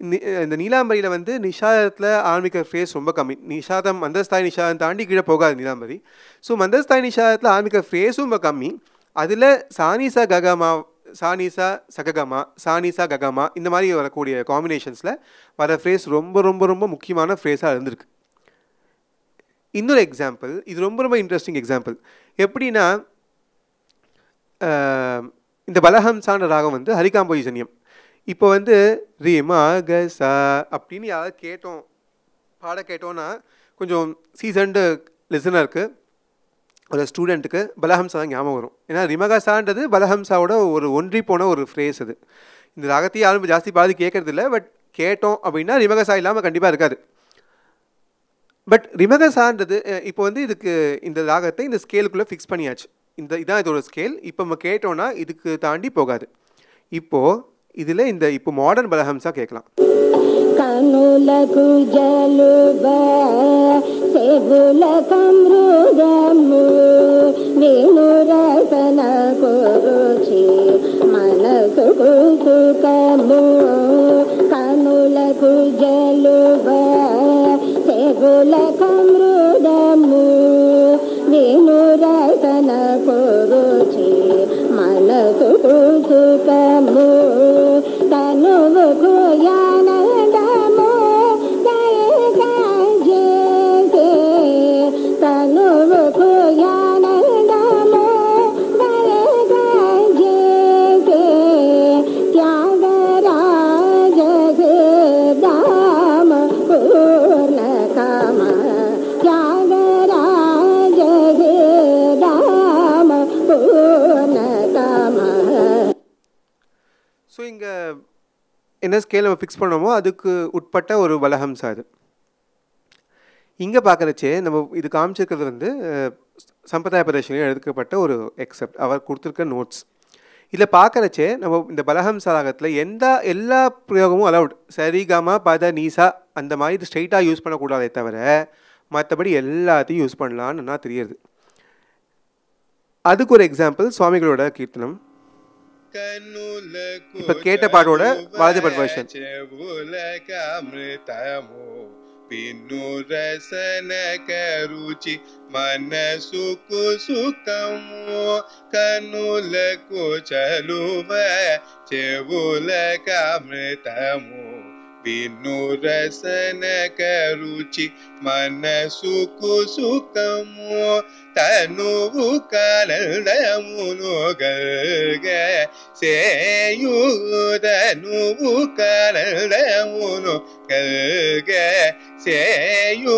இந்த நீலாம்பரியில் வந்து நிஷாதத்தில் ஆரம்பிக்கிற ஃபேஸ் ரொம்ப கம்மி. நிஷாதம் மந்தஸ்தாய் நிஷாதம் தாண்டி கீழே போகாது நீலாம்பரி. ஸோ மந்தஸ்தாய் நிஷாதத்தில் ஆரம்பிக்கிற ஃபேஸும் ரொம்ப கம்மி. அதில் சானிசா ககமா சானிசா சககமா சானிசா ககமா இந்த மாதிரி வரக்கூடிய காம்பினேஷன்ஸில் வர ஃப்ரேஸ் ரொம்ப ரொம்ப ரொம்ப முக்கியமான ஃப்ரேஸாக இருந்திருக்கு. இன்னொரு எக்ஸாம்பிள் இது ரொம்ப ரொம்ப இன்ட்ரெஸ்டிங் எக்ஸாம்பிள் எப்படின்னா இந்த பலஹம்சான்ற ராகம் வந்து ஹரிகாம்போஜன்யம் இப்போ வந்து ரி மா சா அப்படின்னு யாராவது கேட்டோம் பாட கேட்டோன்னா கொஞ்சம் சீசன்டு லிசனருக்கு ஒரு ஸ்டூடெண்ட்டுக்கு பலஹம்சா தான் ஞாபகம் வரும். ஏன்னா ரிமகசான்றது பலஹம்சாவோட ஒரு ஒன்றி போன ஒரு ஃப்ரேஸ் அது. இந்த ராகத்தையும் யாரும் ஜாஸ்தி பாதி கேட்கறது இல்லை பட் கேட்டோம் அப்படின்னா ரிமகசா இல்லாமல் கண்டிப்பாக இருக்காது. பட் ரிமகசான்றது இப்போ வந்து இதுக்கு இந்த ராகத்தை இந்த ஸ்கேலுக்குள்ளே ஃபிக்ஸ் பண்ணியாச்சு. இந்த இதான் இதோட ஸ்கேல் இப்போ நம்ம கேட்டோன்னா இதுக்கு தாண்டி போகாது. இப்போது இதில் இந்த இப்போ மாடர்ன் பலஹம்சா கேட்கலாம் కనులకు జలుబ సెవులకు మృగము వేణురసన కురుచి మనసు సుఖము కనులకు జలుబ ஸோ என்ன ஸ்கேல் நம்ம ஃபிக்ஸ் பண்ணோமோ அதுக்கு உட்பட்ட ஒரு வலஹம்சா அது. இங்கே பார்க்குறச்சே நம்ம இது காமிச்சிருக்கிறது வந்து சம்பிரதாய பிரதேசங்களில் எடுக்கப்பட்ட ஒரு எக்ஸப்ட் அவர் கொடுத்துருக்க நோட்ஸ் இதில் பார்க்குறச்சே நம்ம இந்த பலஹம் சாதகத்தில் எந்த எல்லா பிரயோகமும் அலவுட் சரிகமா பத நீசா அந்த மாதிரி ஸ்ட்ரைட்டாக யூஸ் பண்ணக்கூடாதே தவிர மற்றபடி எல்லாத்தையும் யூஸ் பண்ணலான்னு நான் தெரியுது அதுக்கு ஒரு எக்ஸாம்பிள் சுவாமிகளோட கீர்த்தனம். இப்ப கேட்ட பாட்டோட வாஜபட் version. అమృతము పిన్ను రసన కరుచి మనసుకు సుఖము కనులకు చలువ చెవులకు అమృతము విన్ను రసన కరుచి మనసుకు సుఖము తనువు కలమును గల్గ సేయుదనువు కలమును గల్గ సేయు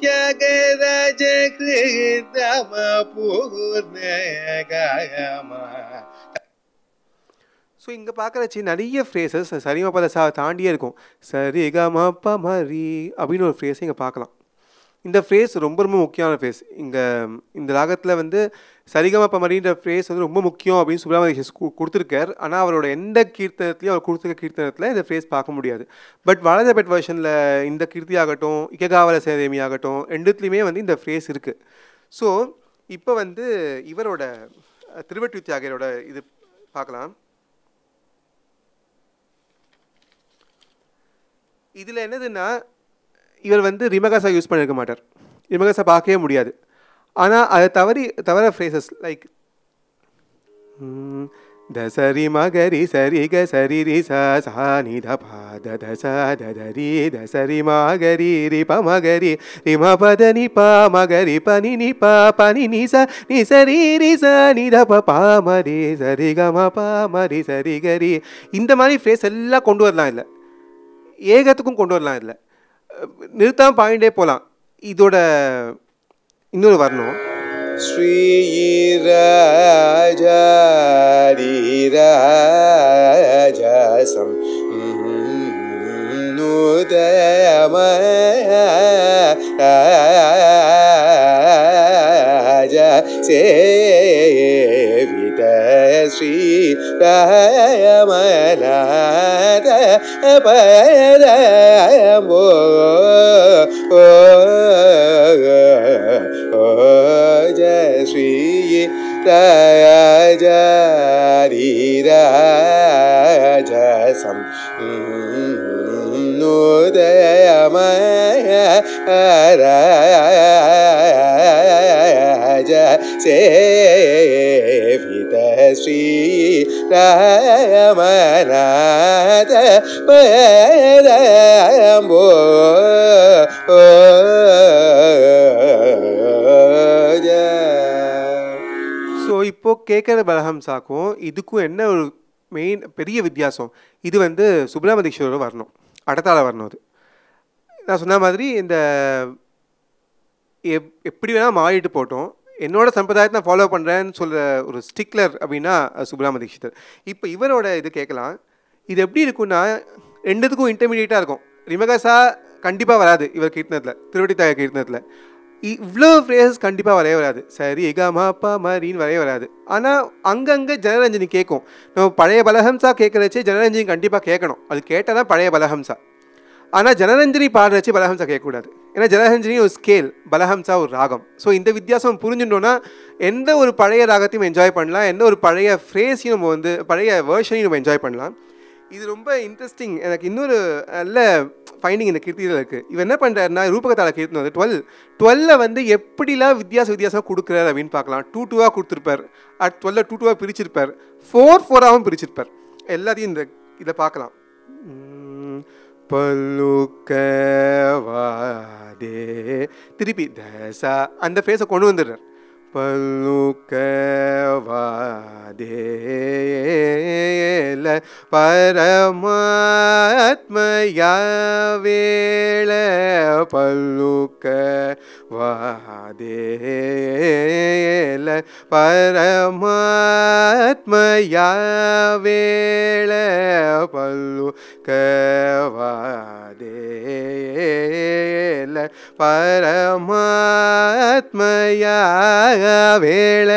త్యాగరాజ కృతమ పూర్ణగమ ஸோ இங்கே பார்க்குறச்சி நிறைய ஃப்ரேசஸ் சரிமா தாண்டியே இருக்கும். சரி கமப்ப மரி அப்படின்னு ஒரு ஃப்ரேஸை இங்கே பார்க்கலாம். இந்த ஃப்ரேஸ் ரொம்ப ரொம்ப முக்கியமான ஃப்ரேஸ் இங்கே இந்த ராகத்தில் வந்து சரிகமப்ப மரின்ற ஃப்ரேஸ் வந்து ரொம்ப முக்கியம் அப்படின்னு சுப்ரமணிய கொடுத்துருக்கார். ஆனால் அவரோட எந்த கீர்த்தனத்துலையும் அவர் கொடுத்துருக்க கீர்த்தனத்தில் இந்த ஃப்ரேஸ் பார்க்க முடியாது. பட் வலதபெட் வெர்ஷனில் இந்த கீர்த்தி ஆகட்டும் இக்ககாவல சேதேமி ஆகட்டும் ரெண்டுத்துலேயுமே வந்து இந்த ஃப்ரேஸ் இருக்குது ஸோ இப்போ வந்து இவரோட அஹ், திருவட்டி தியாகரோட இது பார்க்கலாம். இதில் என்னதுன்னா இவர் வந்து ரிமகாசா யூஸ் பண்ணியிருக்க மாட்டார். ரிமகாசா பார்க்கவே முடியாது. ஆனால் அதை தவறி தவற ஃப்ரேசஸ் லைக் த சரி மகரி சரி க சரி ரி ச சா நி த ப த த ச த த ரி த சரி மகரி ரி ப மகரி ரி ம ப த நி ப மகரி ப நி நி ப ப நி நி ச நி சரி ரி ச நி த ப ப மரி சரி க ம ப மரி சரி கரி இந்த மாதிரி ஃப்ரேஸ் எல்லாம் கொண்டு வரலாம் இல்லை. ஏகத்துக்கும் கொண்டு வரலாம் இதில். நிறுத்தாம பாயிண்டே போகலாம். இதோட இன்னொரு வரணும். ஸ்ரீ ஸ்ரீராஜம் நூதயம சே Yeah. ஸ்ரீ ராமநாத போ ஸோ இப்போது கேட்குற பலஹம்சாக்கும் இதுக்கும் என்ன ஒரு மெயின் பெரிய வித்தியாசம் இது வந்து சுப்ரமதீஸ்வரர் வரணும் அடுத்தால வரணும் அது நான் சொன்ன மாதிரி இந்த எப் எப்படி வேணால் மாறிட்டு போட்டோம் என்னோட சம்பிரதாயத்தை நான் ஃபாலோ பண்ணுறேன்னு சொல்கிற ஒரு ஸ்டிக்லர் அப்படின்னா அது தீட்சிதர். இப்போ இவரோட இது கேட்கலாம். இது எப்படி இருக்குன்னா ரெண்டுத்துக்கும் இன்டர்மீடியேட்டாக இருக்கும். ரிமகசா கண்டிப்பாக வராது இவர் கீர்த்தனத்தில் திருவடி தாய கீர்த்தனத்தில். இவ்வளோ ஃப்ரேசஸ் கண்டிப்பாக வரைய வராது. சரி எகாமா அப்பா மாதிரின்னு வரைய வராது. ஆனால் அங்கங்கே ஜனரஞ்சனி கேட்கும். நம்ம பழைய பலஹம்சா கேட்குறச்சே ஜனரஞ்சனி கண்டிப்பாக கேட்கணும். அது கேட்டால் தான் பழைய பலஹம்சா. ஆனால் ஜனரஞ்சனி பாடுறச்சு பலஹம்சா கேட்கக்கூடாது. ஏன்னா ஜனரஞ்சனி ஒரு ஸ்கேல் பலஹம்சா ஒரு ராகம். ஸோ இந்த வித்தியாசம் புரிஞ்சுட்டோன்னா எந்த ஒரு பழைய ராகத்தையும் என்ஜாய் பண்ணலாம். எந்த ஒரு பழைய ஃப்ரேஸையும் நம்ம வந்து பழைய வேர்ஷனையும் நம்ம என்ஜாய் பண்ணலாம். இது ரொம்ப இன்ட்ரெஸ்டிங் எனக்கு இன்னொரு நல்ல ஃபைண்டிங் இந்த கீர்த்தியில் இருக்குது இவர் என்ன பண்ணுறாருன்னா ரூபகத்தால கீர்த்தனம் வந்து டுவெல் டுவெல்ல வந்து எப்படிலாம் வித்தியாச வித்தியாசம் கொடுக்குறாரு அப்படின்னு பார்க்கலாம். டூ டூவாக கொடுத்துருப்பார். அட் டுவெல்ல டூ டூவாக பிரிச்சிருப்பார். ஃபோர் ஃபோராகவும் பிரிச்சிருப்பார். எல்லாத்தையும் இந்த இதை பார்க்கலாம். பல்லுக்கவாதே. திருப்பி தசா அந்த ஃபேஸை கொண்டு வந்துடுறார். பல்லுக்கவாதேல பரமாத்மயா வேள பல்லுக்க வாதேல பரமாத்மயா வேள பல்லு கவாதேல பரமாத்மயா வேள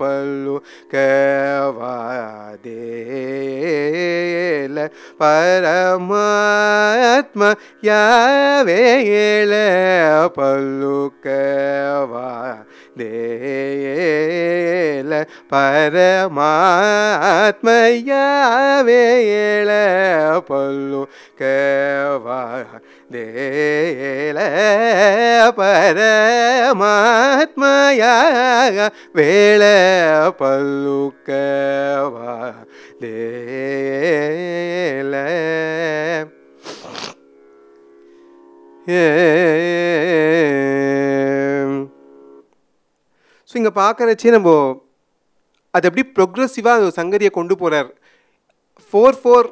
பல்லு கவாதேல பரமாத்ம யாவேல பல்லுக்கவா தேல பரமாத்ம யாவேல பல்லுக்கவா தேல பரமாத்மயாக வேள பல்லுக்கவா தேல ஸோ இங்கே பார்க்குறச்சே நம்ம அது எப்படி ப்ரொக்ரெசிவாக அந்த சங்கதியை கொண்டு போகிறார் ஃபோர் ஃபோர்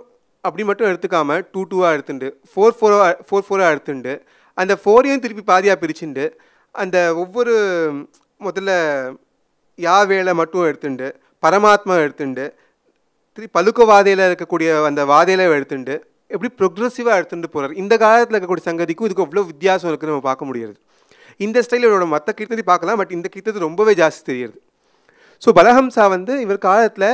அப்படி மட்டும் எடுத்துக்காம டூ டூவாக எடுத்துண்டு. ஃபோர் ஃபோராக ஃபோர் ஃபோராக எடுத்துண்டு. அந்த ஃபோரையும் திருப்பி பாதியாக பிரிச்சுண்டு. அந்த ஒவ்வொரு முதல்ல யா வேலை மட்டும் எடுத்துண்டு. பரமாத்மா எடுத்துண்டு. திருப்பி பழுக்க வாதையில் இருக்கக்கூடிய அந்த வாதையில எடுத்துண்டு. எப்படி ப்ரொக்ரெசிவாக எடுத்துகிட்டு போகிறார் இந்த காலத்தில் இருக்கக்கூடிய சங்கதிக்கும் இதுக்கு அவ்வளோ வித்தியாசம் இருக்குன்னு நம்ம பார்க்க முடியாது இந்த ஸ்டைல் இவரோட மற்ற கீர்த்தனை பார்க்கலாம் பட் இந்த கீர்த்தது ரொம்பவே ஜாஸ்தி தெரியுது ஸோ பலஹம்சா வந்து இவர் காலத்தில்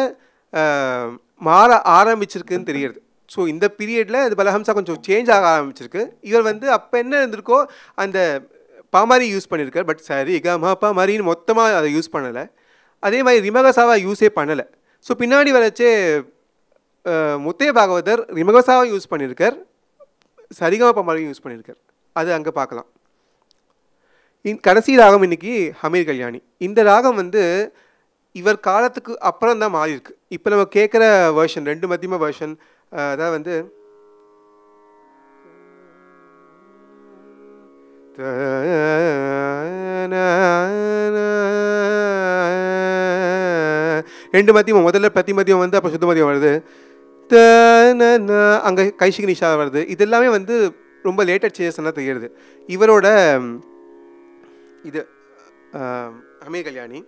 மாற ஆரம்பிச்சிருக்குன்னு தெரியுது ஸோ இந்த பீரியடில் இது பலஹம்சா கொஞ்சம் சேஞ்ச் ஆக ஆரம்பிச்சிருக்கு. இவர் வந்து அப்போ என்ன இருந்திருக்கோ அந்த பாமாரி யூஸ் பண்ணியிருக்கார். பட் சரி கமா பாமாரின்னு மொத்தமாக அதை யூஸ் பண்ணலை. அதே மாதிரி ரிமகசாவா யூஸே பண்ணலை. ஸோ பின்னாடி வரச்சே முத்தைய பாகவதர் ரிமகசாவை யூஸ் பண்ணியிருக்கார். சரிகமா பாமாரியும் யூஸ் பண்ணியிருக்கார். அது அங்கே பார்க்கலாம். இன் கடைசி ராகம் இன்னைக்கு ஹமீர் கல்யாணி. இந்த ராகம் வந்து இவர் காலத்துக்கு அப்புறம் தான் மாறி இருக்கு இப்போ நம்ம கேட்குற வேர்ஷன் ரெண்டு மத்தியம வேர்ஷன் அதாவது வந்து ரெண்டு மத்தியமும் முதல்ல பிரதி மதியம் வந்து அப்போ சுத்த மதியம் வருது. அங்கே கைஷிக் நிஷா வருது. இதெல்லாமே வந்து ரொம்ப லேட்டட் சேஞ்சஸ்லாம் தெரியுது இவரோட இது அமே கல்யாணி.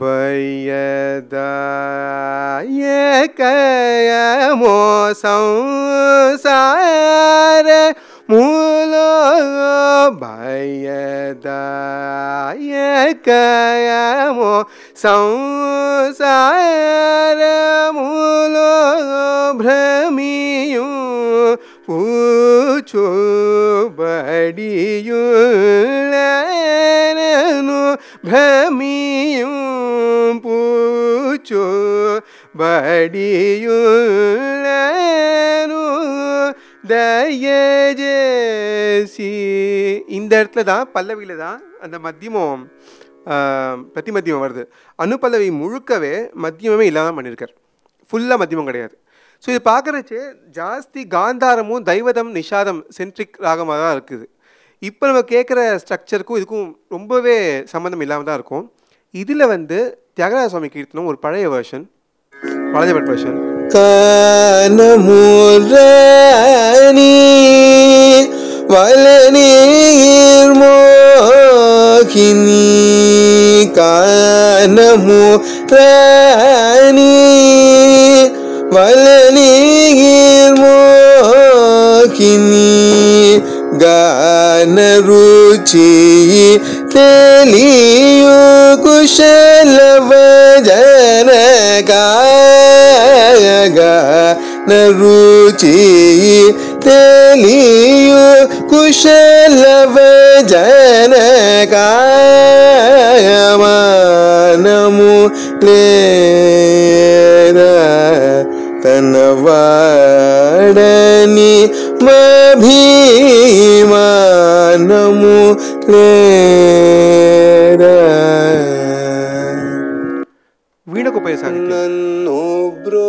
பையதாய கய மோசம் சார. മൂലോഭയദായകയമോ സംസാരമൂലോ ഭ്രമിയും പൂച്ചു ബടിയുള്ളു ഭ്രമിയും പൂച്ചു ബടിയുള്ളു தயஜேசி இந்த இடத்துல தான் பல்லவியில் தான் அந்த மத்தியமம் பிரதி மத்தியமம் வருது. அனுப்பல்லவி முழுக்கவே மத்தியமே இல்லாமல் பண்ணியிருக்கார் ஃபுல்லாக மத்தியமம் கிடையாது. ஸோ இது பார்க்குறச்சே ஜாஸ்தி காந்தாரமும் தெய்வதம் நிஷாதம் சென்ட்ரிக் ராகமாக தான் இருக்குது. இப்போ நம்ம கேட்குற ஸ்ட்ரக்சருக்கும் இதுக்கும் ரொம்பவே சம்மந்தம் இல்லாமல் தான் இருக்கும். இதில் வந்து தியாகராஜ சுவாமி கீர்த்தனம் ஒரு பழைய வேர்ஷன் பழையபட் வேர்ஷன் كان مراني ولني المكني كان مراني ولني المكني ഗാന രുചി തെളിയു കുശലവ ജനക ರುಚಿ ತೆಲಿಯು ಕುಶಲವ ಜನಕಾಯಮಾನಮು ಲೇನ ತನವಾಡನಿ ಮಭೀಮಾನಮು ಲೇನ ವೀಣಕೊಪ್ಪಯ್ಯ ಸಾಹಿತ್ಯ. ನನ್ನೊಬ್ರೋ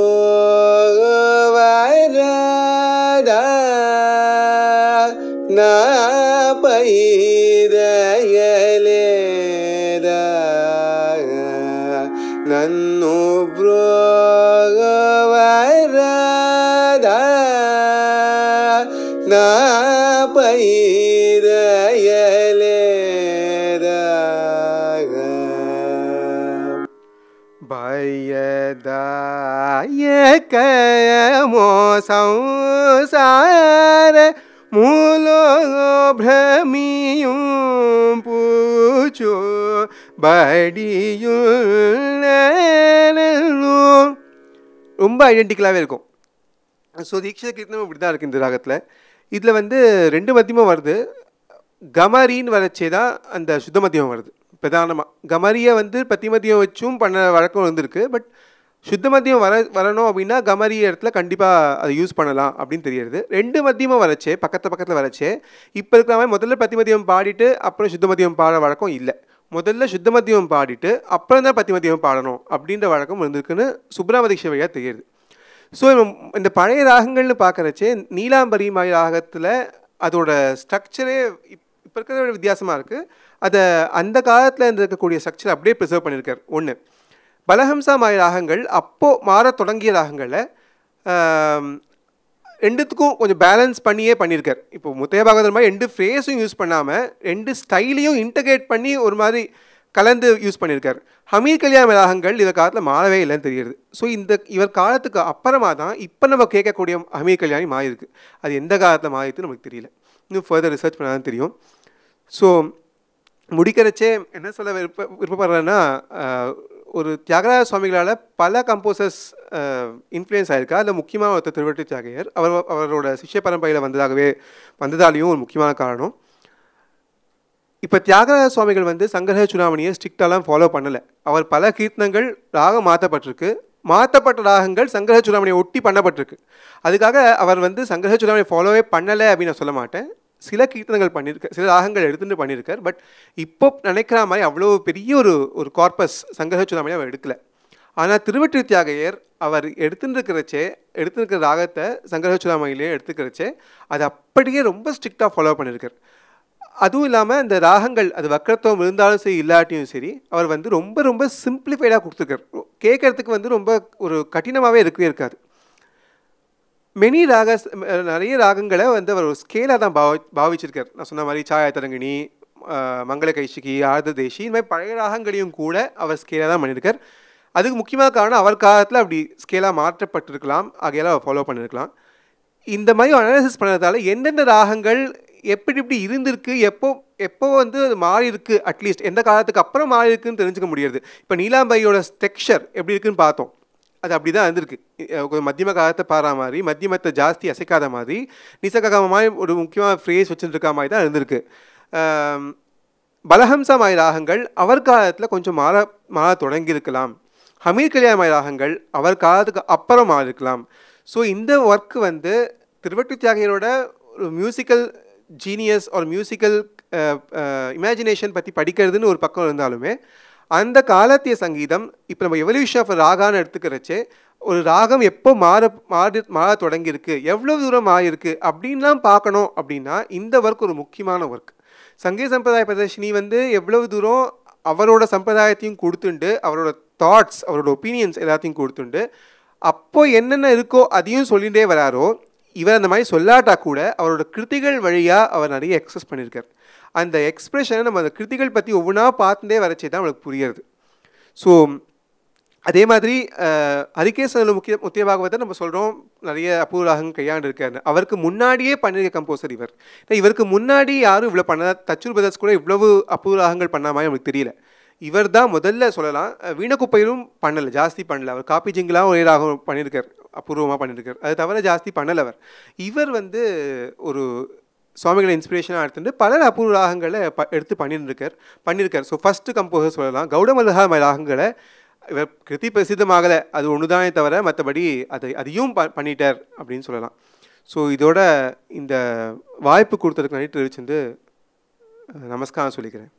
कयमो संसार மூலோ பிரமியும் பூச்சோ படியும் ரொம்ப ஐடென்டிக்கலாகவே இருக்கும். ஸோ தீட்சித கீர்த்தனம் இப்படி தான் இருக்குது இந்த ராகத்தில். இதில் வந்து ரெண்டு மத்தியமும் வருது. கமரின்னு வரச்சே தான் அந்த சுத்த மத்தியம் வருது. பிரதானமாக கமரியை வந்து பத்தி மத்தியம் வச்சும் பண்ண வழக்கம் வந்திருக்கு பட் சுத்த மத்தியம் வர வரணும் அப்படின்னா கமரி இடத்துல கண்டிப்பாக அதை யூஸ் பண்ணலாம் அப்படின்னு தெரியுது. ரெண்டு மத்தியமும் வரச்சே பக்கத்து பக்கத்தில் வரச்சே இப்போ இருக்கிற மாதிரி முதல்ல பத்தி மத்தியம் பாடிட்டு அப்புறம் சுத்த மத்தியம் பாட வழக்கம் இல்லை. முதல்ல சுத்த மத்தியம் பாடிட்டு அப்புறம் தான் பத்தி மத்தியம் பாடணும் அப்படின்ற வழக்கம் இருந்திருக்குன்னு சுப்ரமதிஷ வழியாக தெரியுது. ஸோ இந்த பழைய ராகங்கள்னு பார்க்குறச்சே நீலாம்பரி மாதிரி ராகத்தில் அதோட ஸ்ட்ரக்சரே இப் இப்போ இருக்கிறத வித்தியாசமாக இருக்குது அதை அந்த காலத்தில் இருக்கக்கூடிய ஸ்ட்ரக்சர் அப்படியே ப்ரிசர்வ் பண்ணியிருக்கார் ஒன்று பலஹம்சா மாதிரி ராகங்கள் அப்போது மாறத் தொடங்கிய ராகங்களில் ரெண்டுத்துக்கும் கொஞ்சம் பேலன்ஸ் பண்ணியே பண்ணியிருக்கார். இப்போ முத்தைய பாகவதர் மாதிரி ரெண்டு ஃப்ரேஸும் யூஸ் பண்ணாமல் ரெண்டு ஸ்டைலையும் இன்டகிரேட் பண்ணி ஒரு மாதிரி கலந்து யூஸ் பண்ணியிருக்கார். ஹமீர் கல்யாண ராகங்கள் இவர் காலத்தில் மாறவே இல்லைன்னு தெரியுது ஸோ இந்த இவர் காலத்துக்கு அப்புறமா தான் இப்போ நம்ம கேட்கக்கூடிய ஹமீர் கல்யாணி மாறியிருக்கு. அது எந்த காலத்தில் மாறிட்டு நமக்கு தெரியல. இன்னும் ஃபர்தர் ரிசர்ச் பண்ணாலும் தெரியும். ஸோ முடிக்கிறச்சே என்ன சொல்ல விருப்ப விருப்பப்படுறேன்னா ஒரு தியாகராஜ சுவாமிகளால் பல கம்போசர்ஸ் இன்ஃப்ளூயன்ஸ் ஆயிருக்கா? அதில் முக்கியமாக ஒருத்தர் திருவட்டி தியாகையர் அவர் அவரோட சிஷ்ய பரம்பரையில் வந்ததாகவே வந்ததாலேயும் ஒரு முக்கியமான காரணம். இப்போ தியாகராஜ சுவாமிகள் வந்து சங்கரக சுனாமணியை ஸ்ட்ரிக்டாலாம் ஃபாலோ பண்ணலை. அவர் பல கீர்த்தனங்கள் ராகம் மாற்றப்பட்டிருக்கு மாற்றப்பட்ட ராகங்கள் சங்கரக சுனாவணியை ஒட்டி பண்ணப்பட்டிருக்கு. அதுக்காக அவர் வந்து சங்கரக சுனாமணியை ஃபாலோவே பண்ணலை அப்படின்னு நான் சொல்ல மாட்டேன். சில கீர்த்தனங்கள் பண்ணியிருக்க சில ராகங்கள் எடுத்துட்டு பண்ணியிருக்கார் பட் இப்போ நினைக்கிற மாதிரி அவ்வளோ பெரிய ஒரு ஒரு கார்பஸ் சங்கரஹ சுனாமணி அவர் எடுக்கலை. ஆனால் திருவெற்றி தியாகையர் அவர் எடுத்துட்டு இருக்கிறச்சே எடுத்துருக்கிற ராகத்தை சங்கரஹ சுனாமணியிலே எடுத்துக்கிறச்சே அது அப்படியே ரொம்ப ஸ்ட்ரிக்டாக ஃபாலோ பண்ணியிருக்கார் அதுவும் இல்லாமல் இந்த ராகங்கள் அது வக்கரத்துவம் இருந்தாலும் சரி இல்லாட்டியும் சரி அவர் வந்து ரொம்ப ரொம்ப சிம்பிளிஃபைடாக கொடுத்துருக்கார். கேட்கறதுக்கு வந்து ரொம்ப ஒரு கடினமாகவே இருக்கவே இருக்காது. மெனி ராக eh, நிறைய ராகங்களை வந்து அவர் ஒரு ஸ்கேலாக தான் பாவி பாவிச்சிருக்கார். நான் சொன்ன மாதிரி சாயா தரங்கிணி மங்கள கைஷிகி ஆர்த தேசி இந்த மாதிரி பழைய ராகங்களையும் கூட அவர் ஸ்கேலாக தான் பண்ணியிருக்கார் அதுக்கு முக்கியமான காரணம் அவர் காலத்தில் அப்படி ஸ்கேலாக மாற்றப்பட்டிருக்கலாம். ஆகையால் அவர் ஃபாலோ பண்ணியிருக்கலாம் இந்த மாதிரி அனாலிசிஸ் பண்ணதால எந்தெந்த ராகங்கள் எப்படி எப்படி இருந்திருக்கு எப்போ எப்போ வந்து அது மாறி இருக்கு அட்லீஸ்ட் எந்த காலத்துக்கு அப்புறம் மாறி இருக்குன்னு தெரிஞ்சுக்க முடியாது இப்போ நீலாம்பையோட ஸ்ட்ரக்சர் எப்படி இருக்குன்னு பார்த்தோம். அது அப்படி தான் இருந்திருக்கு கொஞ்சம் மத்தியம காலத்தை பாரா மாதிரி மத்தியமத்தை ஜாஸ்தி அசைக்காத மாதிரி நிசககாம ஒரு முக்கியமான ஃப்ரேஸ் வச்சுருக்க மாதிரி தான் இருந்திருக்கு. பலஹம்சமாய் பலஹம்சா ராகங்கள் அவர் காலத்தில் கொஞ்சம் மாற மாற தொடங்கியிருக்கலாம். ஹமீர் கல்யாணமாய் ராகங்கள் அவர் காலத்துக்கு அப்புறம் மாறிருக்கலாம் ஸோ இந்த ஒர்க் வந்து திருவட்டு தியாகியரோட ஒரு மியூசிக்கல் ஜீனியஸ் ஒரு மியூசிக்கல் இமேஜினேஷன் பற்றி படிக்கிறதுன்னு ஒரு பக்கம் இருந்தாலுமே அந்த காலத்திய சங்கீதம் இப்போ நம்ம எவல்யூஷன் ஆஃப் ராகான்னு எடுத்துக்கிறச்சு ஒரு ராகம் எப்போ மாற மாறி மாற தொடங்கியிருக்கு எவ்வளோ தூரம் மாறியிருக்கு அப்படின்லாம் பார்க்கணும் அப்படின்னா இந்த ஒர்க் ஒரு முக்கியமான ஒர்க் சங்கீத சம்பிரதாய பிரதர்ஷினி வந்து எவ்வளவு தூரம் அவரோட சம்பிரதாயத்தையும் கொடுத்துண்டு அவரோட தாட்ஸ் அவரோட ஒப்பீனியன்ஸ் எல்லாத்தையும் கொடுத்துண்டு அப்போ என்னென்ன இருக்கோ அதையும் சொல்லிகிட்டே வராரோ இவர் அந்த மாதிரி சொல்லாட்டா கூட அவரோட கிருத்திகள் வழியாக அவர் நிறைய எக்ஸஸ் பண்ணியிருக்கார். அந்த எக்ஸ்ப்ரெஷனை நம்ம அந்த கிருதிகள் பற்றி ஒவ்வொன்றா பார்த்துட்டே வரச்சே தான் நம்மளுக்கு புரியுறது ஸோ அதே மாதிரி அரிகேசனில் ஹரிகேசனில் முக்கிய முத்திய நம்ம சொல்கிறோம் நிறைய அபூர்வாகம் கையாண்டிருக்காரு. அவருக்கு முன்னாடியே பண்ணிருக்க கம்போசர் இவர். ஏன்னா இவருக்கு முன்னாடி யாரும் இவ்வளோ பண்ண தச்சூர் பிரதர்ஸ் கூட இவ்வளவு அபூர்வாகங்கள் பண்ண மாதிரி நமக்கு தெரியல. இவர் தான் முதல்ல சொல்லலாம் வீணக்குப்பையிலும் பண்ணலை ஜாஸ்தி பண்ணல. அவர் காப்பி ஜிங்கெலாம் ஒரே ராகம் பண்ணியிருக்கார் அபூர்வமாக பண்ணியிருக்கார் அது தவிர ஜாஸ்தி பண்ணலை அவர். இவர் வந்து ஒரு சுவாமிகளை இன்ஸ்பிரேஷனாக எடுத்துட்டு பல அபூர்வ ராகங்களை ப எடுத்து பண்ணியிருக்கார் பண்ணியிருக்கார் ஸோ ஃபஸ்ட்டு கம்போசர் சொல்லலாம். கௌடமல்லஹா ராகங்களை இவர் கிருதி பிரசித்தமாகலை. அது ஒன்று தானே தவிர மற்றபடி அதை அதையும் ப பண்ணிட்டார் அப்படின்னு சொல்லலாம். ஸோ இதோட இந்த வாய்ப்பு கொடுத்ததுக்கு நன்றி தெரிவிச்சு நமஸ்காரம் சொல்லிக்கிறேன்.